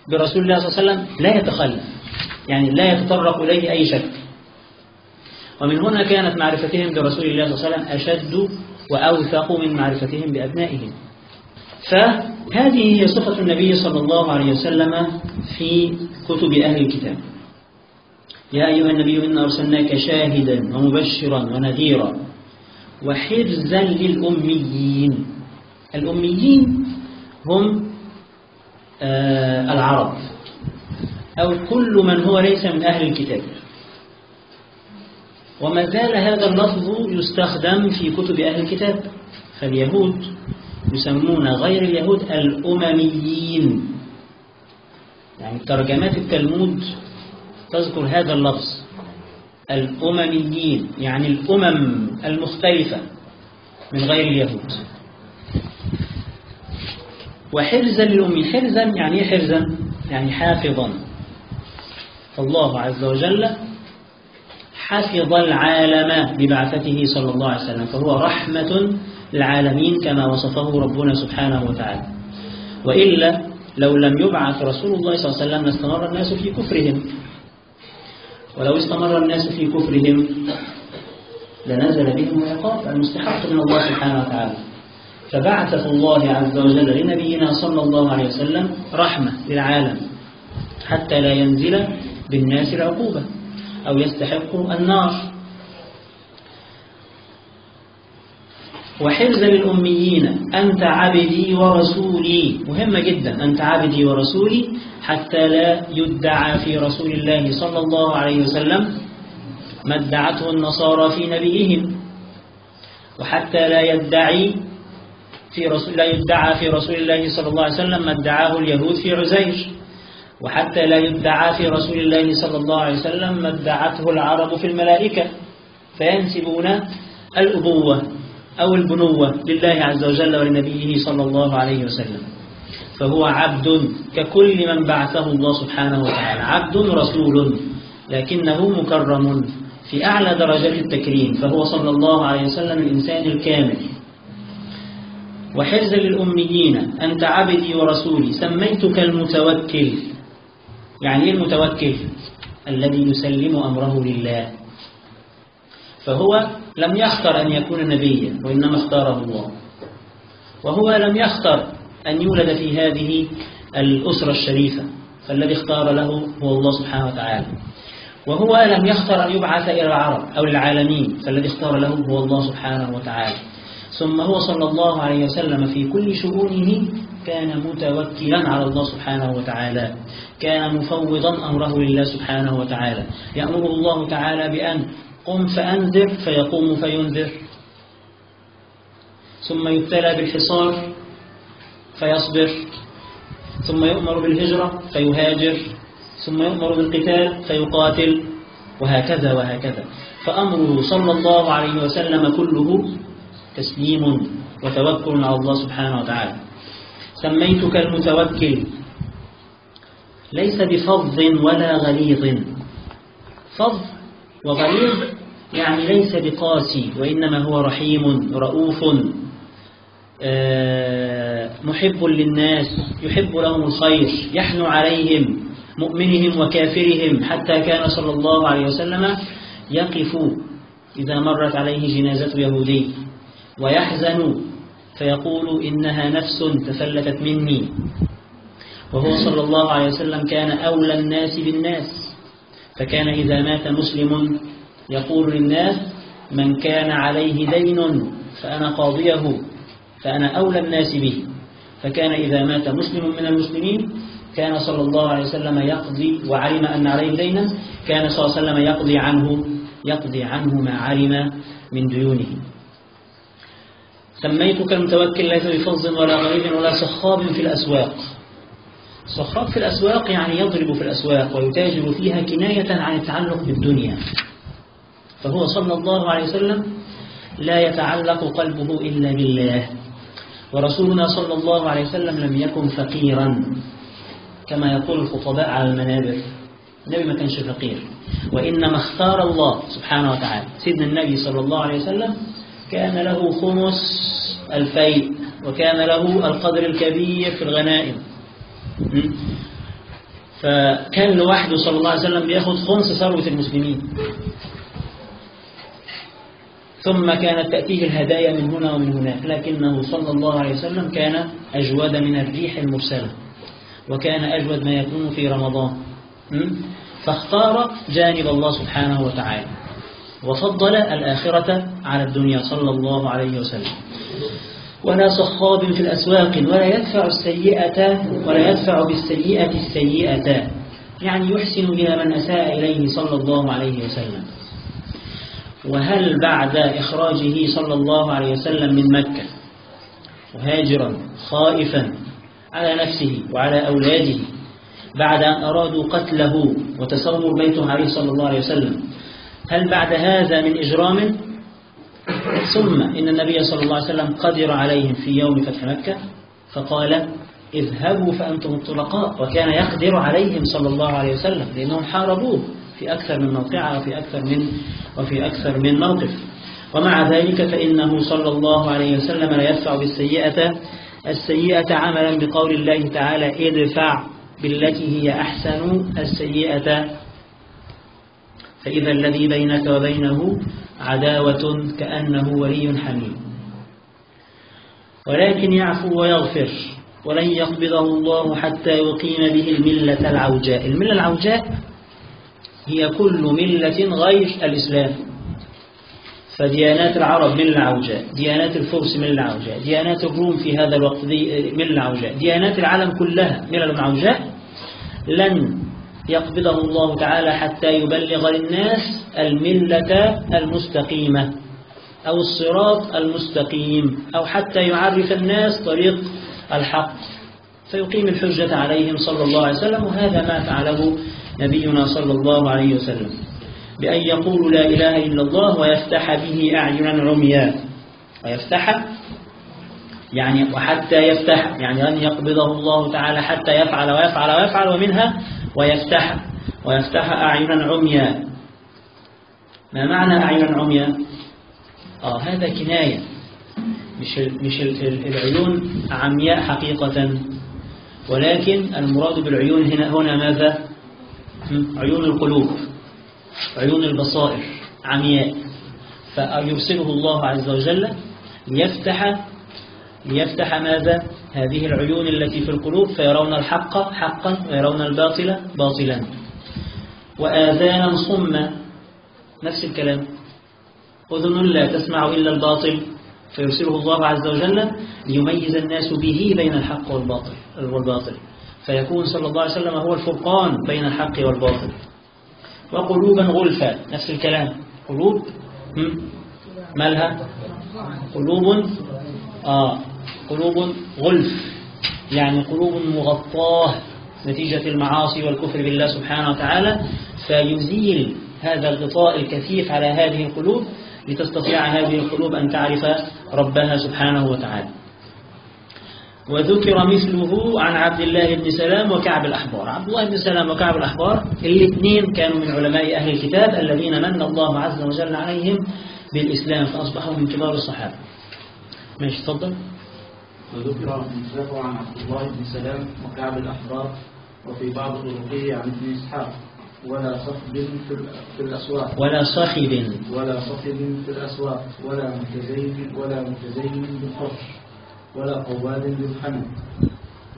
A: برسول الله صلى الله عليه وسلم لا يتخلف. يعني لا يتطرق إليه أي شك. ومن هنا كانت معرفتهم برسول الله صلى الله عليه وسلم أشد وأوثق من معرفتهم بأبنائهم. فهذه هي صفة النبي صلى الله عليه وسلم في كتب أهل الكتاب. يا أيها النبي إنا أرسلناك شاهدا ومبشرا ونذيرا وحرزا للأميين. الأميين هم آه العرب. أو كل من هو ليس من أهل الكتاب. وما زال هذا اللفظ يستخدم في كتب أهل الكتاب فاليهود يسمون غير اليهود الأمميين. يعني ترجمات التلمود تذكر هذا اللفظ الأمميين يعني الأمم المختلفة من غير اليهود. وحرزا للأمي حرزا يعني إيه حرزا؟ يعني حافظا. فالله عز وجل حفظ العالم ببعثته صلى الله عليه وسلم فهو رحمة للعالمين كما وصفه ربنا سبحانه وتعالى. وإلا لو لم يبعث رسول الله صلى الله عليه وسلم لاستمر الناس في كفرهم. ولو استمر الناس في كفرهم لنزل بهم العقاب المستحق من الله سبحانه وتعالى. فبعث الله عز وجل لنبينا صلى الله عليه وسلم رحمة للعالم حتى لا ينزل بالناس العقوبة. أو يستحقوا النار. وحرزا للأميين أنت عبدي ورسولي. مهمة جدا أنت عبدي ورسولي حتى لا يدعى في رسول الله صلى الله عليه وسلم ما ادعته النصارى في نبيهم. وحتى لا يدعي في رسول لا يدعى في رسول الله صلى الله عليه وسلم ما ادعاه اليهود في عزير. وحتى لا يدعى في رسول الله صلى الله عليه وسلم ما ادعته العرب في الملائكة فينسبون الأبوة أو البنوة لله عز وجل ولنبيه صلى الله عليه وسلم. فهو عبد ككل من بعثه الله سبحانه وتعالى. عبد رسول لكنه مكرم في أعلى درجات التكريم فهو صلى الله عليه وسلم الإنسان الكامل. وحرزا للأميين أنت عبدي ورسولي سميتك المتوكل. يعني إيه المتوكل؟ الذي يسلم أمره لله. فهو لم يختر أن يكون نبيا وإنما اختاره الله. وهو لم يختر أن يولد في هذه الأسرة الشريفة فالذي اختار له هو الله سبحانه وتعالى. وهو لم يختر أن يبعث إلى العرب أو للعالمين فالذي اختار له هو الله سبحانه وتعالى. ثم هو صلى الله عليه وسلم في كل شؤونه كان متوكلا على الله سبحانه وتعالى كان مفوضا أمره لله سبحانه وتعالى. يأمره الله تعالى بأن قم فأنذر فيقوم فينذر. ثم يبتلى بالحصار فيصبر. ثم يؤمر بالهجرة فيهاجر. ثم يؤمر بالقتال فيقاتل. وهكذا وهكذا. فأمره صلى الله عليه وسلم كله تسليم وتوكل على الله سبحانه وتعالى. سميتك المتوكل. ليس بفظ ولا غليظ. فظ وغليظ يعني ليس بقاسي وإنما هو رحيم رؤوف محب للناس يحب لهم الخير يحنو عليهم مؤمنهم وكافرهم حتى كان صلى الله عليه وسلم يقف إذا مرت عليه جنازة يهودي. ويحزن فيقول إنها نفس تفلتت مني. وهو صلى الله عليه وسلم كان أولى الناس بالناس. فكان إذا مات مسلم يقول للناس من كان عليه دين فأنا قاضيه فأنا أولى الناس به. فكان إذا مات مسلم من المسلمين كان صلى الله عليه وسلم يقضي وعلم أن عليه دينا كان صلى الله عليه وسلم يقضي عنه يقضي عنه ما علم من ديونه. سميتك المتوكل ليس بفظ ولا غريب ولا صخاب في الأسواق. صخاب في الأسواق يعني يضرب في الأسواق ويتاجر فيها كناية عن التعلق بالدنيا. فهو صلى الله عليه وسلم لا يتعلق قلبه إلا بالله. ورسولنا صلى الله عليه وسلم لم يكن فقيرا. كما يقول الخطباء على المنابر. النبي ما كانش فقير. وإنما اختار الله سبحانه وتعالى. سيدنا النبي صلى الله عليه وسلم كان له خمس الفيء وكان له القدر الكبير في الغنائم. فكان لوحده صلى الله عليه وسلم بياخد خمس ثروة المسلمين. ثم كانت تأتيه الهدايا من هنا ومن هناك لكنه صلى الله عليه وسلم كان أجود من الريح المرسلة وكان أجود ما يكون في رمضان. فاختار جانب الله سبحانه وتعالى. وفضل الآخرة على الدنيا صلى الله عليه وسلم. ولا صخاب في الأسواق ولا يدفع السيئة ولا يدفع بالسيئة السيئة. يعني يحسن بها من أساء إليه صلى الله عليه وسلم. وهل بعد إخراجه صلى الله عليه وسلم من مكة مهاجرا خائفا على نفسه وعلى أولاده بعد أن أرادوا قتله وتصور بيته عليه صلى الله عليه وسلم هل بعد هذا من إجرام؟ ثم إن النبي صلى الله عليه وسلم قدر عليهم في يوم فتح مكة فقال اذهبوا فأنتم الطلقاء. وكان يقدر عليهم صلى الله عليه وسلم لأنهم حاربوه في أكثر من موقعة وفي أكثر من وفي أكثر من موقف. ومع ذلك فإنه صلى الله عليه وسلم لا يدفع بالسيئة السيئة عملا بقول الله تعالى ادفع بالتي هي أحسن السيئة. فإذا الذي بينك وبينه عداوة كأنه ولي حميم. ولكن يعفو ويغفر ولن يقبضه الله حتى يقيم به الملة العوجاء. الملة العوجاء هي كل ملة غير الإسلام. فديانات العرب ملة عوجاء ديانات الفرس ملة عوجاء ديانات الروم في هذا الوقت دي ملة عوجاء ديانات العالم كلها ملل عوجاء لن يقبضه الله تعالى حتى يبلغ للناس الملة المستقيمة أو الصراط المستقيم أو حتى يعرف الناس طريق الحق. فيقيم الحجة عليهم صلى الله عليه وسلم وهذا ما فعله نبينا صلى الله عليه وسلم. بأن يقول لا إله إلا الله ويفتح به أعينا عمياء. ويفتح يعني وحتى يفتح يعني أن يقبضه الله تعالى حتى يفعل ويفعل ويفعل ومنها ويفتح ويفتح أعينا عمياء ما معنى أعينا عمياء آه هذا كناية. مش مش العيون عمياء حقيقة. ولكن المراد بالعيون هنا هنا ماذا؟ عيون القلوب عيون البصائر عمياء. فيرسله الله عز وجل ليفتح ليفتح ماذا؟ هذه العيون التي في القلوب فيرون الحق حقا ويرون الباطل باطلا. وآذانا صما. نفس الكلام. أذن لا تسمع إلا الباطل فيرسله الله عز وجل ليميز الناس به بين الحق والباطل والباطل. فيكون صلى الله عليه وسلم هو الفرقان بين الحق والباطل. وقلوبا غلفا. نفس الكلام. قلوب؟ مالها؟ قلوب؟ آه. قلوب غلف يعني قلوب مغطاة نتيجة المعاصي والكفر بالله سبحانه وتعالى فيزيل هذا الغطاء الكثيف على هذه القلوب لتستطيع هذه القلوب أن تعرف ربها سبحانه وتعالى. وذكر مثله عن عبد الله بن سلام وكعب الأحبار. عبد الله بن سلام وكعب الأحبار الاثنين كانوا من علماء أهل الكتاب الذين من الله عز وجل عليهم بالإسلام فأصبحوا من كبار الصحابة. ماشي تفضل.
B: وذكر مثله عن عبد الله بن سلام وكعب الأحبار وفي بعض طرقه عن ابن إسحاق. ولا صخب في الأسواق.
A: ولا صخب
B: ولا صخب في الأسواق. ولا متزين ولا متزين بالفرش ولا قواد بالحمد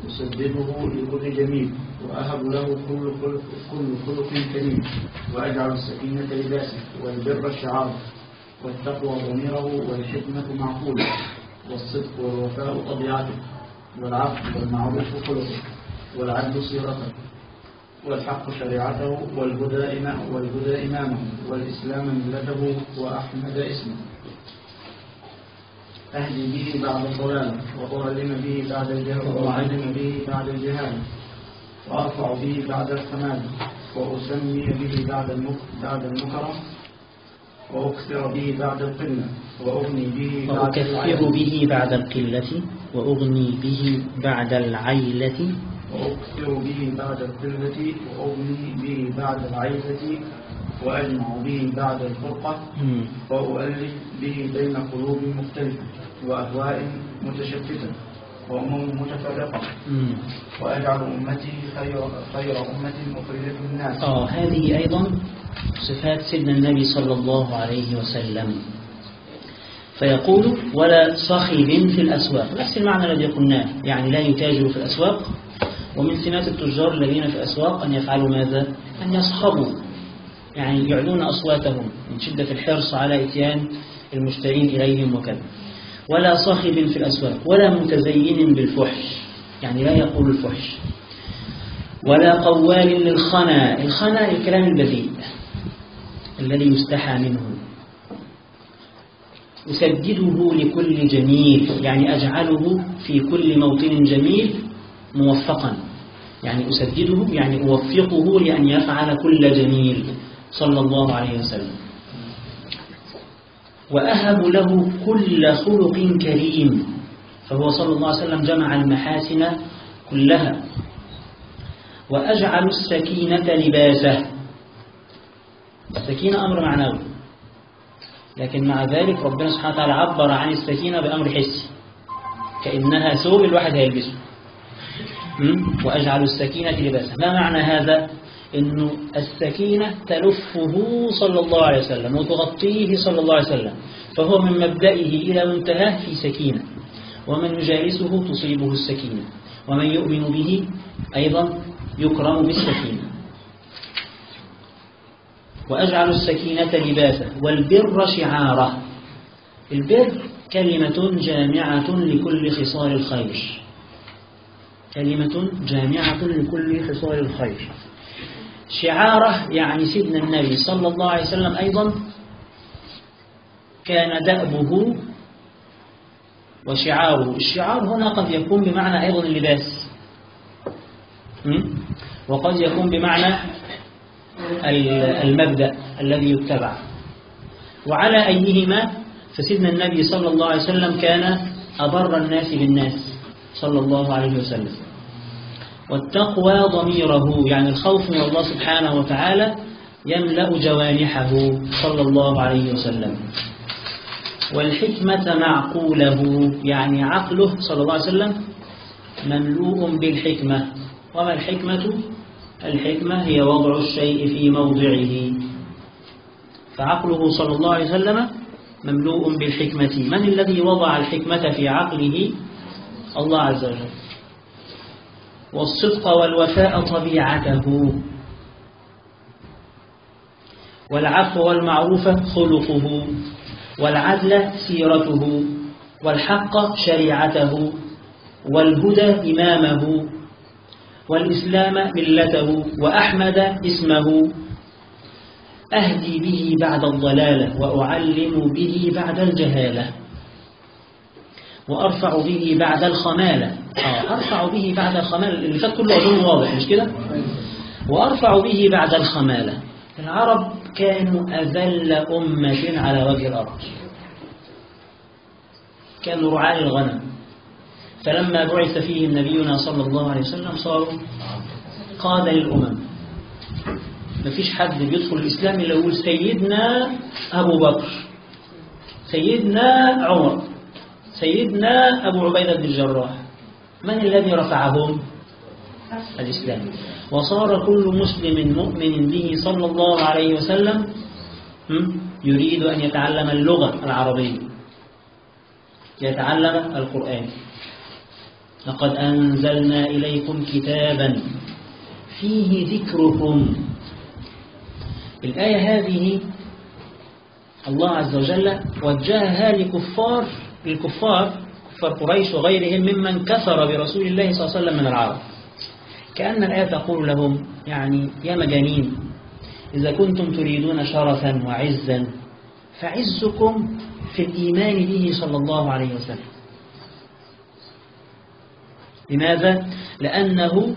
B: يسدده لكل جميل. وأهب له كل خلق كل خلق كريم. وأجعل السكينة لباسه. والبر شعاره والتقوى ضميره والحكمة معقوله والصدق والوفاء طبيعته والعفو والمعروف خلقه والعدل سيرته والحق شريعته والهدى إمامه والهدى إمامه والإسلام ملته وأحمد اسمه. أهدي به بعد الضلال وأعلم به بعد الجهل وأعلم به بعد الجهال وأرفع به بعد الكمال وأسمي به بعد المكرم وأكثر به بعد القلة وأغني به بعد
A: وأكثر به بعد القلة وأغني به بعد العيلة.
B: وأكثر به بعد القلة وأغني به بعد العيلة. وأجمع به بعد الفرقة. وأؤلف به بين قلوب مختلفة وأهواء متشتتة. وأمم متفرقة. وأجعل أمتي خير خير أمة أخرجت للناس
A: آه هذه أيضا صفات سيدنا النبي صلى الله عليه وسلم. فيقول ولا صخب في الأسواق. نفس المعنى الذي قلناه يعني لا يتاجر في الأسواق. ومن سمات التجار الذين في الأسواق أن يفعلوا ماذا؟ أن يصخبوا. يعني يعلون أصواتهم من شدة الحرص على إتيان المشترين إليهم وكذا. ولا صاخب في الأسواق ولا متزين بالفحش. يعني لا يقول الفحش. ولا قوال للخنا الخنا الكلام البذيء الذي يستحى منه. أسدده لكل جميل. يعني أجعله في كل موطن جميل موفقا. يعني أسدده يعني أوفقه لأن يفعل كل جميل. صلى الله عليه وسلم. وأهب له كل خلق كريم. فهو صلى الله عليه وسلم جمع المحاسن كلها. وأجعل السكينة لباسه. السكينة أمر معنوي. لكن مع ذلك ربنا سبحانه وتعالى عبر عن السكينة بأمر حسي كأنها ثوب الواحد هيلبسه? وأجعل السكينة لباسه. ما معنى هذا؟ إنه السكينة تلفه صلى الله عليه وسلم وتغطيه صلى الله عليه وسلم فهو من مبدئه إلى منتهاه في سكينة ومن يجالسه تصيبه السكينة ومن يؤمن به أيضا يكرم بالسكينة. وأجعل السكينة لباسه والبر شعاره. البر كلمة جامعة لكل خصال الخير. كلمة جامعة لكل خصال الخير. شعاره يعني سيدنا النبي صلى الله عليه وسلم أيضا كان دأبه وشعاره. الشعار هنا قد يكون بمعنى أيضا اللباس? وقد يكون بمعنى المبدأ الذي يتبع. وعلى أيهما فسيدنا النبي صلى الله عليه وسلم كان أبر الناس بالناس صلى الله عليه وسلم. والتقوى ضميره يعني الخوف من الله سبحانه وتعالى يملأ جوانحه صلى الله عليه وسلم. والحكمة معقوله يعني عقله صلى الله عليه وسلم مملوء بالحكمة. وما الحكمة؟ الحكمة هي وضع الشيء في موضعه. فعقله صلى الله عليه وسلم مملوء بالحكمة. من الذي وضع الحكمة في عقله؟ الله عز وجل. والصدق والوفاء طبيعته. والعفو والمعروف خلقه. والعدل سيرته. والحق شريعته. والهدى إمامه. والإسلام ملته. وأحمد اسمه. أهدي به بعد الضلالة وأعلم به بعد الجهالة. وأرفع به بعد الخمالة آه أرفع به بعد الخمالة اللي فات كله أظن واضح مش كده؟ وأرفع به بعد الخمالة العرب كانوا أذل أمة على وجه الأرض. كانوا رعاة الغنم فلما بعث فيهم نبينا صلى الله عليه وسلم صاروا قادة للأمم. مفيش حد بيدخل الإسلام إلا يقول سيدنا أبو بكر سيدنا عمر. سيدنا أبو عبيدة بن الجراح من الذي رفعهم؟ الإسلام. وصار كل مسلم مؤمن به صلى الله عليه وسلم يريد أن يتعلم اللغة العربية. يتعلم القرآن. لقد أنزلنا إليكم كتابا فيه ذكركم. الآية هذه الله عز وجل وجهها لكفار للكفار كفار قريش وغيرهم ممن كفر برسول الله صلى الله عليه وسلم من العرب كأن الآية تقول لهم يعني يا مجانين إذا كنتم تريدون شرفا وعزا فعزكم في الإيمان به صلى الله عليه وسلم لماذا؟ لأنه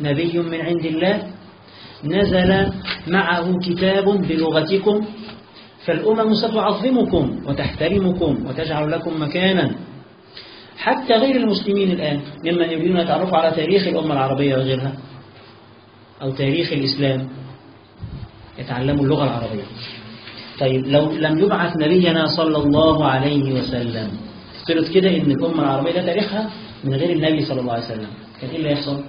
A: نبي من عند الله نزل معه كتاب بلغتكم فالأمم ستعظمكم وتحترمكم وتجعل لكم مكانا. حتى غير المسلمين الآن ممن يريدون يتعرفوا على تاريخ الأمة العربية وغيرها أو تاريخ الإسلام يتعلموا اللغة العربية. طيب لو لم يبعث نبينا صلى الله عليه وسلم افترض كده إن الأمة العربية ده تاريخها من غير النبي صلى الله عليه وسلم كان إيه اللي يحصل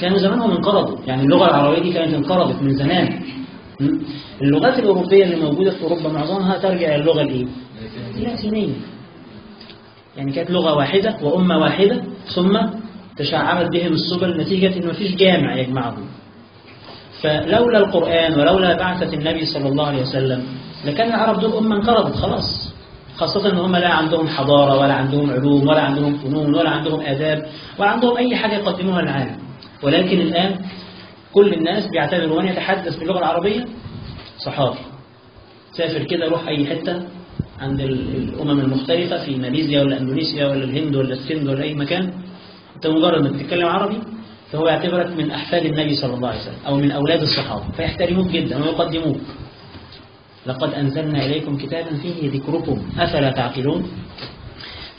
A: كانوا زمانهم انقرضوا. يعني اللغة العربية دي كانت انقرضت من زمان? اللغات الأوروبية اللي موجودة في أوروبا معظمها ترجع اللغة الإيه؟ اللاتينية. يعني كانت لغة واحدة وأمة واحدة ثم تشعبت بهم السبل نتيجة أنه مفيش جامع يجمعهم. فلولا القرآن ولولا بعثة النبي صلى الله عليه وسلم لكان العرب دول أمة انقرضت خلاص. خاصة أن هم لا عندهم حضارة ولا عندهم علوم ولا عندهم فنون ولا عندهم آداب ولا عندهم أي حاجة يقدموها للعالم. ولكن الآن كل الناس بيعتبروا من يتحدث باللغة العربية صحابي. سافر كده روح أي حتة عند الأمم المختلفة في ماليزيا ولا أندونيسيا ولا الهند ولا السند ولا أي مكان. أنت مجرد أنك تتكلم عربي فهو يعتبرك من أحفاد النبي صلى الله عليه وسلم أو من أولاد الصحابة فيحترموك جدا ويقدموك. لقد أنزلنا إليكم كتابا فيه ذكركم أفلا تعقلون؟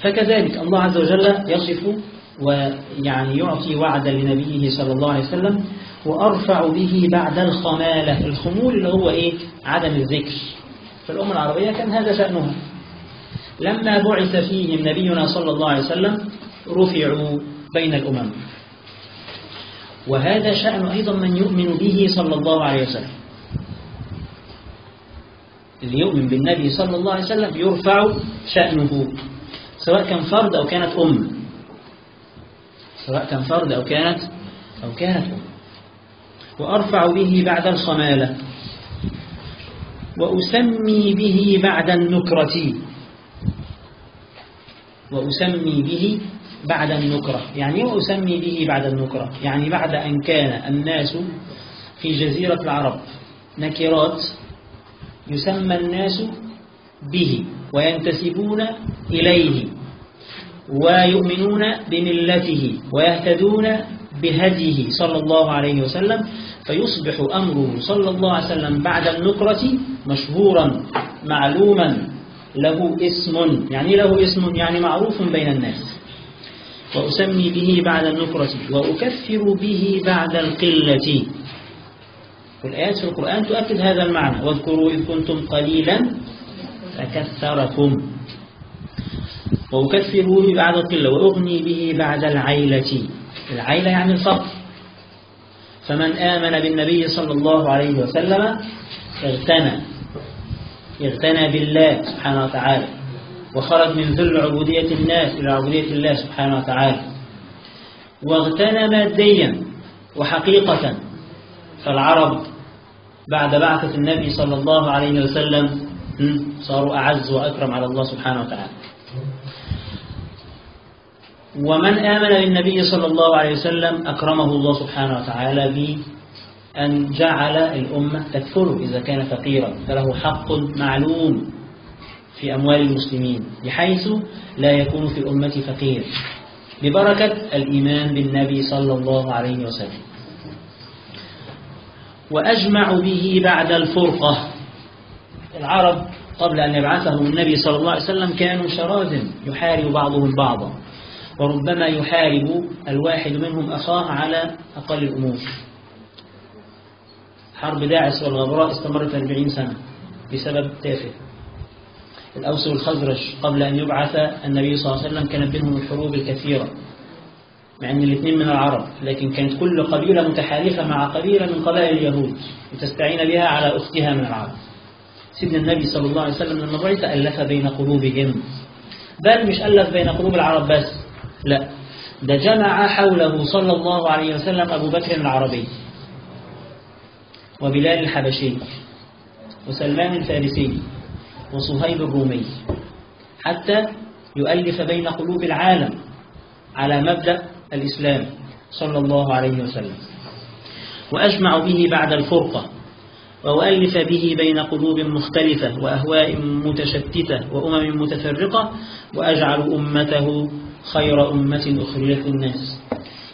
A: فكذلك الله عز وجل يصف ويعني يعطي وعدا لنبيه صلى الله عليه وسلم وأرفع به بعد الخمالة الخمول اللي هو إيه؟ عدم الذكر. في الأمة العربية كان هذا شأنها لما بعث فيهم نبينا صلى الله عليه وسلم رفعوا بين الأمم. وهذا شأن أيضا من يؤمن به صلى الله عليه وسلم. اللي يؤمن بالنبي صلى الله عليه وسلم يرفع شأنه سواء كان فرد أو كانت أم. سواء كان فرد أو كانت أو كانت. وأرفع به بعد الخمالة. وأسمي به بعد النكرة. وأسمي به بعد النكرة. يعني وأسمي به بعد النكرة. يعني بعد أن كان الناس في جزيرة العرب. نكرات يسمى الناس به وينتسبون إليه. ويؤمنون بملته ويهتدون بهديه صلى الله عليه وسلم فيصبح أمره صلى الله عليه وسلم بعد النكرة مشهورا معلوما له اسم يعني له اسم يعني معروف بين الناس. وأسمي به بعد النكرة وأكفر به بعد القلة. والآيات في القرآن تؤكد هذا المعنى واذكروا إذ كنتم قليلا فكثركم. وأكفر به بعد القلة وأغني به بعد العيلة. العيلة يعني الفقر فمن آمن بالنبي صلى الله عليه وسلم اغتنى. اغتنى بالله سبحانه وتعالى. وخرج من ذل عبودية الناس إلى عبودية الله سبحانه وتعالى. واغتنى ماديا وحقيقة. فالعرب بعد بعثة النبي صلى الله عليه وسلم صاروا أعز وأكرم على الله سبحانه وتعالى. ومن آمن بالنبي صلى الله عليه وسلم أكرمه الله سبحانه وتعالى بأن جعل الأمة تكفره إذا كان فقيرا. فله حق معلوم في أموال المسلمين بحيث لا يكون في الأمة فقير. ببركة الإيمان بالنبي صلى الله عليه وسلم. وأجمع به بعد الفرقة. العرب قبل أن يبعثهم النبي صلى الله عليه وسلم كانوا شراذم يحارب بعضهم بعضا. وربما يحارب الواحد منهم أخاه على أقل الأمور. حرب داعش والغبراء استمرت 40 سنة بسبب تافه. الأوس والخزرج قبل أن يبعث النبي صلى الله عليه وسلم كانت بينهم الحروب الكثيرة مع أن الاثنين من العرب لكن كانت كل قبيلة متحالفة مع قبيلة من قبائل اليهود وتستعين بها على أختها من العرب. سيدنا النبي صلى الله عليه وسلم لما بعث ألف بين قلوبهم. بل مش ألف بين قلوب العرب بس لا. ده جمع حوله صلى الله عليه وسلم أبو بكر العربي وبلال الحبشي وسلمان الفارسي وصهيب الرومي حتى يؤلف بين قلوب العالم على مبدأ الإسلام صلى الله عليه وسلم. وأجمع به بعد الفرقة وأؤلف به بين قلوب مختلفة وأهواء متشتتة وأمم متفرقة وأجعل أمته خير أمة أخرجت للناس.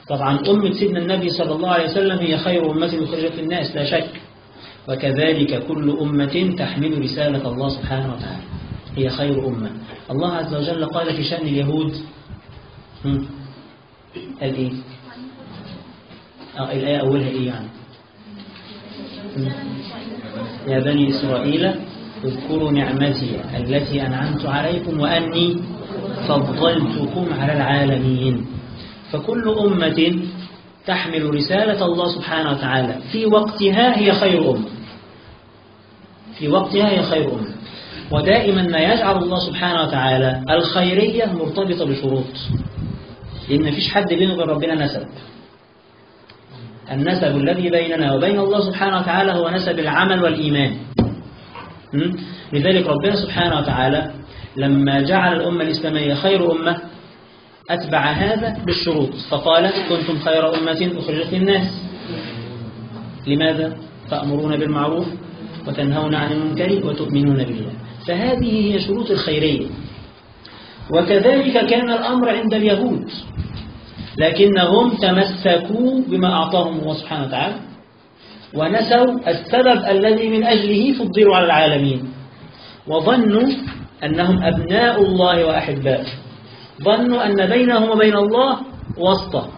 A: طبعا أمة سيدنا النبي صلى الله عليه وسلم هي خير أمة أخرجت للناس لا شك. وكذلك كل أمة تحمل رسالة الله سبحانه وتعالى. هي خير أمة. الله عز وجل قال في شأن اليهود هم، قال إيه؟ آه الآية أولها إيه يعني؟ يا بني إسرائيل اذكروا نعمتي التي أنعمت عليكم وأني فضلتكم على العالمين. فكل أمة تحمل رسالة الله سبحانه وتعالى. في وقتها هي خير أمة. في وقتها هي خير أمة. ودائما ما يجعل الله سبحانه وتعالى الخيرية مرتبطة بشروط. لأن مفيش حد بينه وبين ربنا نسب. النسب الذي بيننا وبين الله سبحانه وتعالى هو نسب العمل والإيمان? لذلك ربنا سبحانه وتعالى لما جعل الأمة الإسلامية خير أمة أتبع هذا بالشروط. فقال كنتم خير أمة أخرجت للناس. لماذا؟ تأمرون بالمعروف وتنهون عن المنكر وتؤمنون بالله. فهذه هي شروط الخيرية وكذلك كان الأمر عند اليهود لكنهم تمسكوا بما أعطاهم الله سبحانه وتعالى ونسوا السبب الذي من أجله فضلوا على العالمين. وظنوا أنهم أبناء الله وأحباؤه ظنوا أن بينهم وبين الله واسطة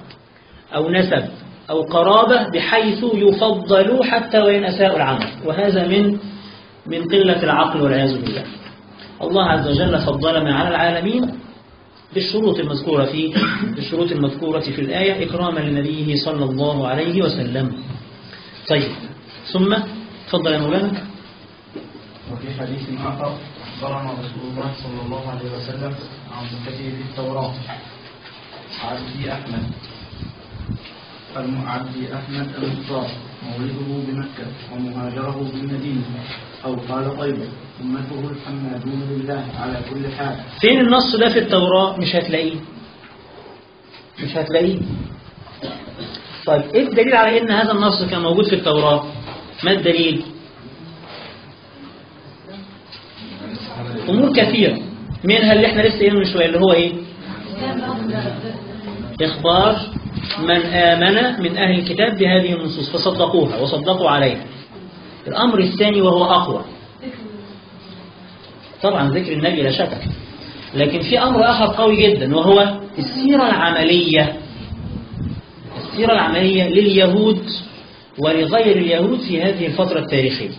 A: أو نسب أو قرابة بحيث يفضلوا حتى وإن أساءوا العمل. وهذا من من قلة العقل والعياذ بالله. الله عز وجل فضلنا على العالمين بالشروط المذكورة في بالشروط المذكورة في الآية إكراما لنبيه صلى الله عليه وسلم. طيب ثم تفضل يا مولانا.
B: وفي حديث آخر أخبرنا رسول الله صلى الله عليه وسلم عن صفته التوراة عبدي أحمد. عبدي أحمد المختار مولده بمكة ومهاجره بالمدينة. أو قال طيبة. أمته الحمادون لله على كل حال.
A: فين النص ده في التوراة؟ مش هتلاقيه. مش هتلاقيه. طيب إيه الدليل على إن هذا النص كان موجود في التوراة؟ ما الدليل؟ امور كثيرة منها اللي إحنا لسه قايلينه من شوية اللي هو إيه؟ إخبار من آمن من أهل الكتاب بهذه النصوص فصدقوها وصدقوا عليها. الأمر الثاني وهو أقوى. طبعا ذكر النبي لا شك لكن في أمر آخر قوي جدا وهو السيرة العملية. السيرة العملية لليهود ولغير اليهود في هذه الفترة التاريخية.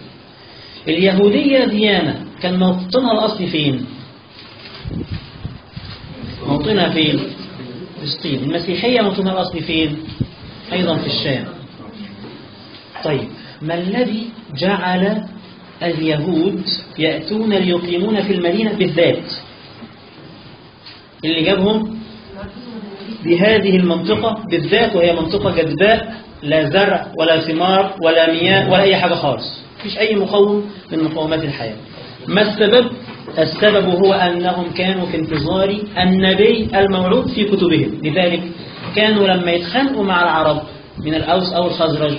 A: اليهودية ديانة. كان موطنها الأصلي فين؟ موطنها فين؟ فلسطين. المسيحية موطنها الأصلي فين؟ أيضا في الشام. طيب ما الذي جعل اليهود يأتون ليقيمون في المدينة بالذات؟ اللي جابهم؟ بهذه المنطقة بالذات وهي منطقة جذباء لا زرع ولا ثمار ولا مياه ولا أي حاجة خالص. مفيش أي مقوم من مقومات الحياة. ما السبب؟ السبب هو أنهم كانوا في انتظار النبي الموعود في كتبهم. لذلك كانوا لما يتخانقوا مع العرب من الأوس أو الخزرج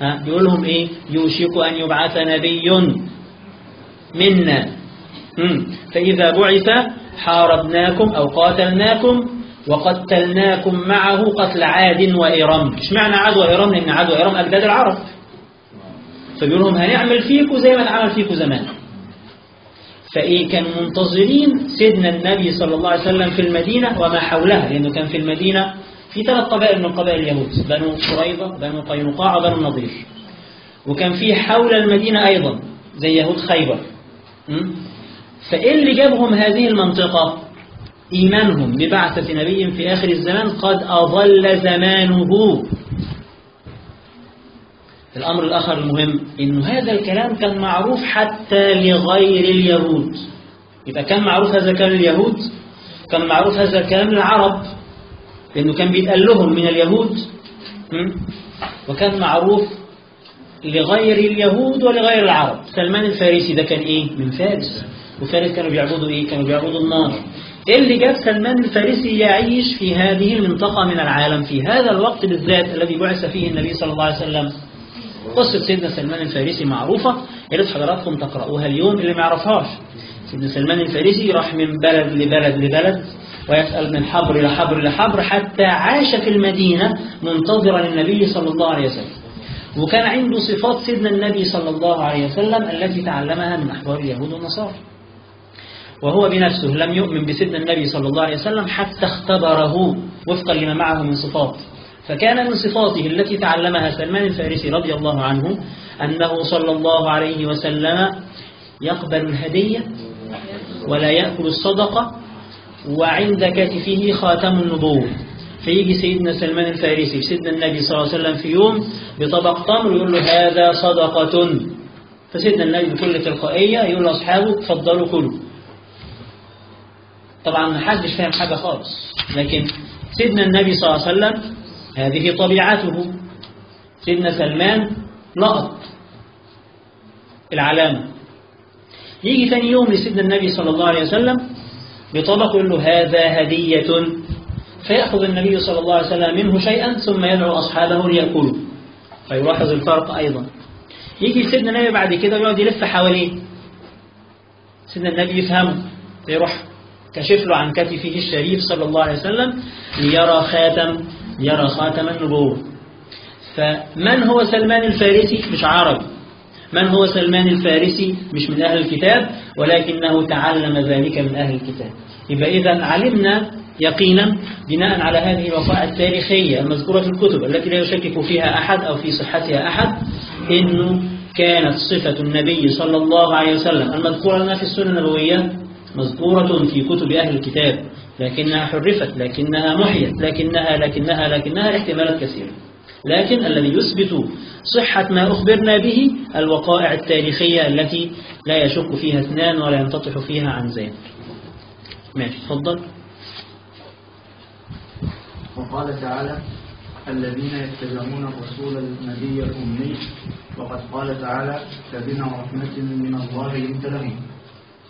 A: ها يقول لهم إيه؟ يوشك أن يبعث نبي منا. فإذا بعث حاربناكم أو قاتلناكم وقتلناكم معه قتل عاد وإرم. مش معنى عاد وإرم؟ لأن عاد وإرم أجداد العرب. فبيقول لهم هنعمل فيكم زي ما اتعمل فيكم زمان. فإيه كانوا منتظرين سيدنا النبي صلى الله عليه وسلم في المدينة وما حولها لأنه كان في المدينة في ثلاث قبائل من قبائل اليهود بنو قريظة بنو قينقاع وبنو النضير وكان في حول المدينة أيضا زي يهود خيبر? فإيه اللي جابهم هذه المنطقة؟ إيمانهم. ببعثة نبي في آخر الزمان قد أضل زمانه. الأمر الآخر المهم إنه هذا الكلام كان معروف حتى لغير اليهود يبقى كان معروف هذا الكلام لليهود كان معروف هذا الكلام للعرب لأنه كان بيتقال لهم من اليهود? وكان معروف لغير اليهود ولغير العرب سلمان الفارسي ده كان إيه؟ من فارس وفارس كانوا بيعبدوا إيه؟ كانوا بيعبدوا النار إيه اللي جاب سلمان الفارسي يعيش في هذه المنطقة من العالم في هذا الوقت بالذات الذي بعث فيه النبي صلى الله عليه وسلم قصة سيدنا سلمان الفارسي معروفة يا ريت حضراتكم تقرأوها اليوم اللي ما يعرفهاش. سيدنا سلمان الفارسي راح من بلد لبلد لبلد ويسأل من حبر لحبر لحبر حتى عاش في المدينة منتظرا النبي صلى الله عليه وسلم. وكان عنده صفات سيدنا النبي صلى الله عليه وسلم التي تعلمها من أحبار اليهود والنصارى. وهو بنفسه لم يؤمن بسيدنا النبي صلى الله عليه وسلم حتى اختبره وفقا لما معه من صفات. فكان من صفاته التي تعلمها سلمان الفارسي رضي الله عنه أنه صلى الله عليه وسلم يقبل الهدية ولا يأكل الصدقة وعند كتفه خاتم النبوة. فيجي سيدنا سلمان الفارسي سيدنا النبي صلى الله عليه وسلم في يوم بطبق تمر يقول له هذا صدقة. فسيدنا النبي بكل تلقائية يقول لأصحابه تفضلوا كلوا. طبعا ما حدش فاهم حاجة خالص لكن سيدنا النبي صلى الله عليه وسلم هذه طبيعته. سيدنا سلمان لقط العلامة. يجي ثاني يوم لسيدنا النبي صلى الله عليه وسلم بطبق يقول له هذا هدية. فيأخذ النبي صلى الله عليه وسلم منه شيئا ثم يدعو أصحابه ليأكلوا. فيلاحظ الفرق أيضا. يجي سيدنا النبي بعد كده ويقعد يلف حواليه. سيدنا النبي يفهمه فيروح كشف له عن كتفه الشريف صلى الله عليه وسلم ليرى خاتم يرى خاتم النبوة. فمن هو سلمان الفارسي؟ مش عربي. من هو سلمان الفارسي؟ مش من أهل الكتاب ولكنه تعلم ذلك من أهل الكتاب. يبقى إذا علمنا يقينا بناء على هذه الوقائع التاريخية المذكورة في الكتب التي لا يشكك فيها أحد أو في صحتها أحد إنه كانت صفة النبي صلى الله عليه وسلم المذكورة لنا في السنة النبوية مذكورة في كتب أهل الكتاب لكنها حرفت لكنها محيت لكنها لكنها لكنها احتمالات كثيرة. لكن الذي يثبت صحة ما أخبرنا به الوقائع التاريخية التي لا يشك فيها اثنان ولا ينتطح فيها عن زين. ماشي تفضل.
B: وقال تعالى الذين يتبعون الرسول النبي الأمي وقد قال تعالى فبما رحمة من الله لنت لهم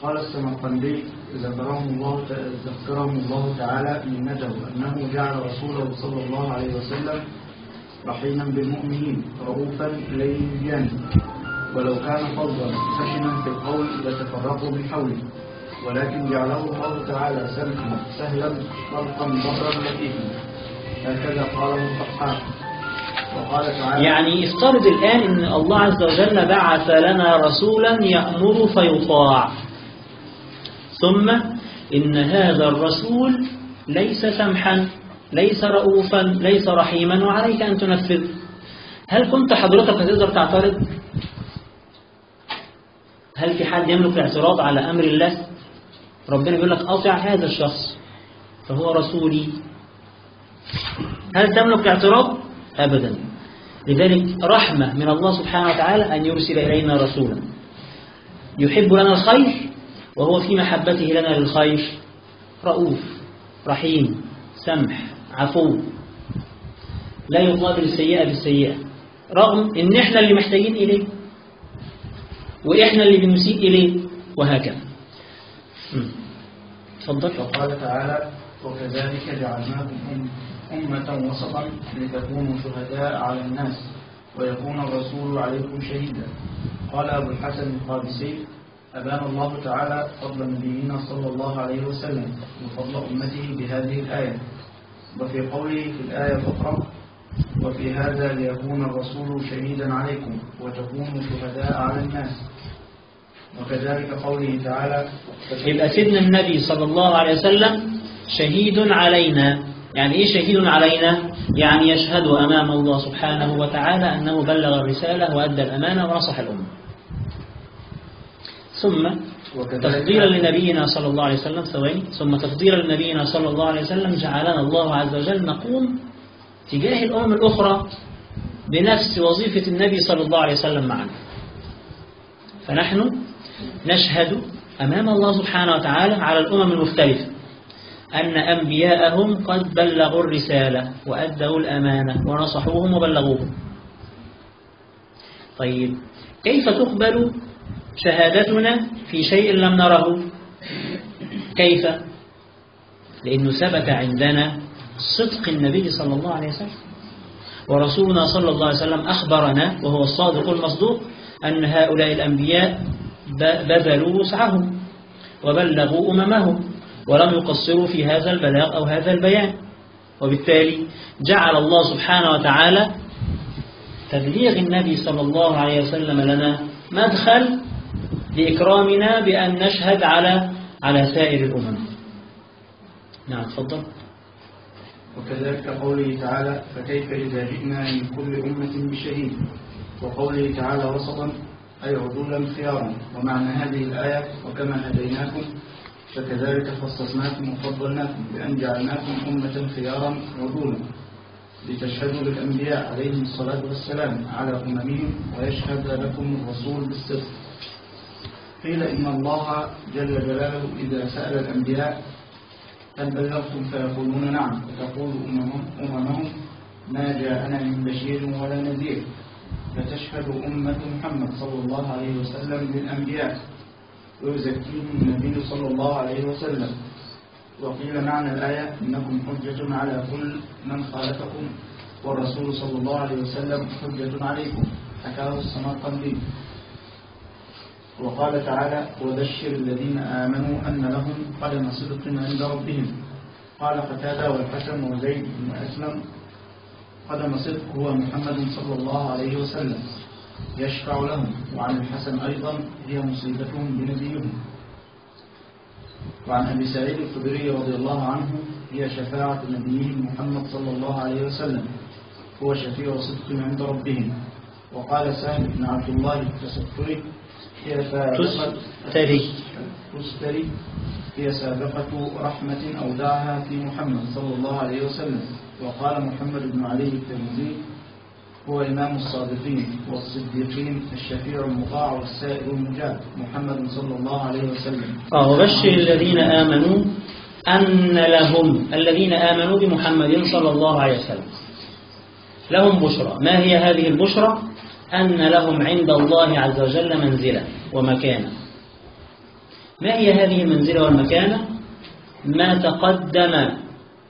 B: قال السمرقندي ذكرهم الله ذكرهم الله تعالى من ندوا أنه جعل رسوله صلى الله عليه وسلم رحيما بالمؤمنين رؤوفا لينا ولو كان فظا خشنا في القول لتفرقوا من حوله ولكن جعله الله تعالى سمحا سهلا طلقا ضرا لطيفا هكذا قاله تعالى
A: يعني افترض الآن أن الله عز وجل بعث لنا رسولا يأمر فيطاع. ثم إن هذا الرسول ليس سمحا ليس رؤوفا ليس رحيما وعليك أن تنفذ. هل كنت حضرتك هتقدر تعترض؟ هل في حد يملك الاعتراض على أمر الله؟ ربنا يقول لك أطع هذا الشخص فهو رسولي. هل تملك اعتراض أبدا. لذلك رحمة من الله سبحانه وتعالى أن يرسل إلينا رسولا. يحب لنا الخير؟ وهو في محبته لنا للخير. رؤوف رحيم سمح عفو. لا يقابل السيئة بالسيئة. رغم إن إحنا اللي محتاجين إليه وإحنا اللي بنسيء إليه وهكذا. تفضل
B: وقال تعالى وكذلك جعلناكم أم- أمة وسطا لتكونوا شهداء على الناس ويكون الرسول عليكم شهيدا. قال أبو الحسن القادسي أبان الله تعالى فضل نبينا صلى الله عليه وسلم وفضل أمته بهذه الآية. وفي قوله في الآية فقرة وفي هذا ليكون الرسول شهيدا عليكم وتكونوا شهداء على الناس. وكذلك قوله تعالى
A: يبقى سيدنا النبي صلى الله عليه وسلم شهيد علينا. يعني إيه شهيد علينا؟ يعني يشهد أمام الله سبحانه وتعالى أنه بلغ الرسالة وأدى الأمانة ونصح الأمة. ثم تفضيلا لنبينا صلى الله عليه وسلم ثواني. ثم تفضيلا لنبينا صلى الله عليه وسلم جعلنا الله عز وجل نقوم تجاه الأمم الأخرى بنفس وظيفة النبي صلى الله عليه وسلم معنا. فنحن نشهد أمام الله سبحانه وتعالى على الأمم المختلفة أن أنبياءهم قد بلغوا الرسالة وأدوا الأمانة ونصحوهم وبلغوهم. طيب كيف تقبل شهادتنا في شيء لم نره. كيف؟ لأنه ثبت عندنا صدق النبي صلى الله عليه وسلم. ورسولنا صلى الله عليه وسلم أخبرنا وهو الصادق المصدوق أن هؤلاء الأنبياء بذلوا وسعهم وبلغوا أممهم ولم يقصروا في هذا البلاغ أو هذا البيان. وبالتالي جعل الله سبحانه وتعالى تبليغ النبي صلى الله عليه وسلم لنا مدخل لإكرامنا بأن نشهد على على سائر الأمم. نعم تفضل.
B: وكذلك قوله تعالى فكيف إذا جئنا من كل أمة بشهيد؟ وقوله تعالى وسطا أي عدولا خيارا. ومعنى هذه الآية وكما هديناكم فكذلك خصصناكم وفضلناكم بأن جعلناكم أمة خيارا عدولا لتشهدوا للأنبياء عليهم الصلاة والسلام على أممهم ويشهد لكم الرسول بالصدق قيل إن الله جل جلاله إذا سأل الأنبياء هل بلغتم فيقولون نعم فتقول أممهم, أممهم ما جاءنا من بشير ولا نذير. فتشهد أمة محمد صلى الله عليه وسلم للأنبياء ويزكيهم النبي صلى الله عليه وسلم. وقيل معنى الآية إنكم حجة على كل من خالفكم والرسول صلى الله عليه وسلم حجة عليكم. حكاه السمرقندي وقال تعالى وبشر الذين آمنوا أن لهم قدم صدق عند ربهم. قال قتادة والحسن وزيد بن أسلم قدم صدق هو محمد صلى الله عليه وسلم يشفع لهم وعن الحسن أيضا هي مصيبتهم بنبيهم. وعن أبي سعيد الخدري رضي الله عنه هي شفاعة نبيهم محمد صلى الله عليه وسلم هو شفيع صدق عند ربهم. وقال سهل بن عبد الله التستري
A: تستري.
B: تستري. هي سابقة رحمة أودعها في محمد صلى الله عليه وسلم. وقال محمد بن علي الترمذي هو إمام الصادقين والصديقين الشفيع المطاع والسائر المجاب. محمد صلى الله عليه وسلم.
A: وبشر الذين آمنوا أن لهم الذين آمنوا بمحمد صلى الله عليه وسلم. لهم بشرى. ما هي هذه البشرى؟ أن لهم عند الله عز وجل منزلة ومكانة. ما هي هذه المنزلة والمكانة؟ ما تقدم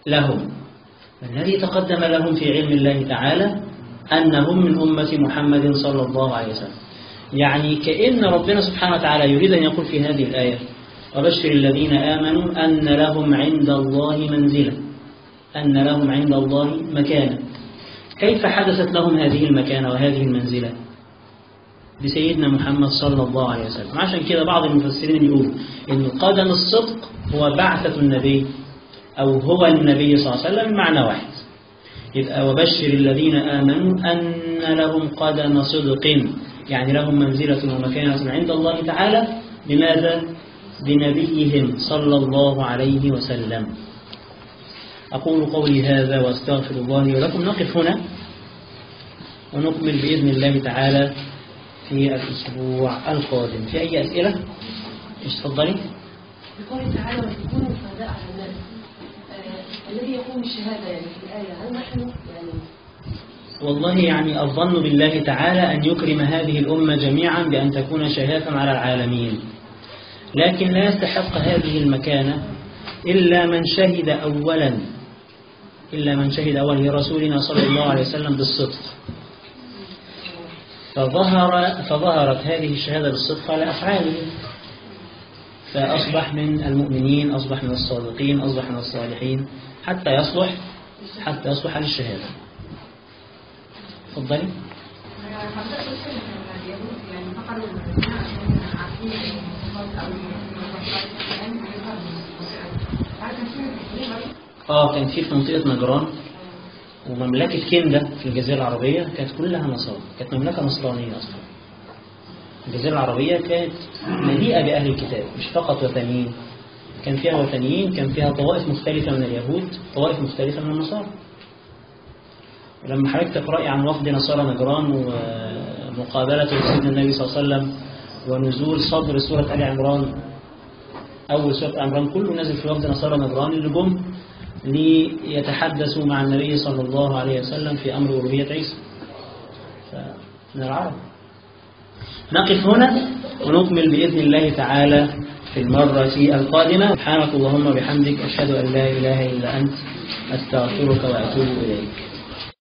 A: لهم. الذي تقدم لهم في علم الله تعالى أنهم من أمة محمد صلى الله عليه وسلم. يعني كأن ربنا سبحانه وتعالى يريد أن يقول في هذه الآية وبشر الذين آمنوا أن لهم عند الله منزلة. أن لهم عند الله مكانة. كيف حدثت لهم هذه المكانة وهذه المنزلة؟ بسيدنا محمد صلى الله عليه وسلم. عشان كده بعض المفسرين يقول إن قدم الصدق هو بعثة النبي أو هو النبي صلى الله عليه وسلم معنى واحد. يبقى وبشر الذين آمنوا أن لهم قدم صدق يعني لهم منزلة ومكانة عند الله تعالى. بماذا؟ بنبيهم صلى الله عليه وسلم. أقول قولي هذا وأستغفر الله لي ولكم. نقف هنا ونكمل بإذن الله تعالى في الأسبوع القادم. في أي أسئلة؟ إيش تفضلي؟
C: بقوله تعالى وتكونوا شهداء على الناس الذي يقوم الشهادة يعني في الآية هل نحن يعني
A: والله يعني الظن بالله تعالى أن يكرم هذه الأمة جميعا بأن تكون شهادة على العالمين. لكن لا يستحق هذه المكانة إلا من شهد أولا. إلا من شهد أولا لرسولنا صلى الله عليه وسلم بالصدق. فظهر فظهرت هذه الشهادة بالصدق على أفعاله. فأصبح من المؤمنين أصبح من الصادقين أصبح من الصالحين حتى يصلح حتى يصلح للشهادة. تفضلي.
D: حضرتك قلت عارف كان في
A: في منطقة نجران ومملكة كندا في الجزيرة العربية كانت كلها نصارى كانت مملكة نصرانية أصلا. الجزيرة العربية كانت مليئة بأهل الكتاب مش فقط وثنيين. كان فيها وثنيين كان فيها طوائف مختلفة من اليهود طوائف مختلفة من النصارى. ولما حضرتك تقرأي عن وفد نصارى نجران ومقابلة سيدنا النبي صلى الله عليه وسلم ونزول صدر سورة آل عمران أول سورة عمران كله نزل في وفد نصارى نجران اللي جم ليتحدثوا مع النبي صلى الله عليه وسلم في أمر ألوهية عيسى. من العرب نقف هنا ونكمل بإذن الله تعالى في المرة القادمة. سبحانك اللهم وبحمدك أشهد أن لا إله إلا أنت أستغفرك وأتوب إليك.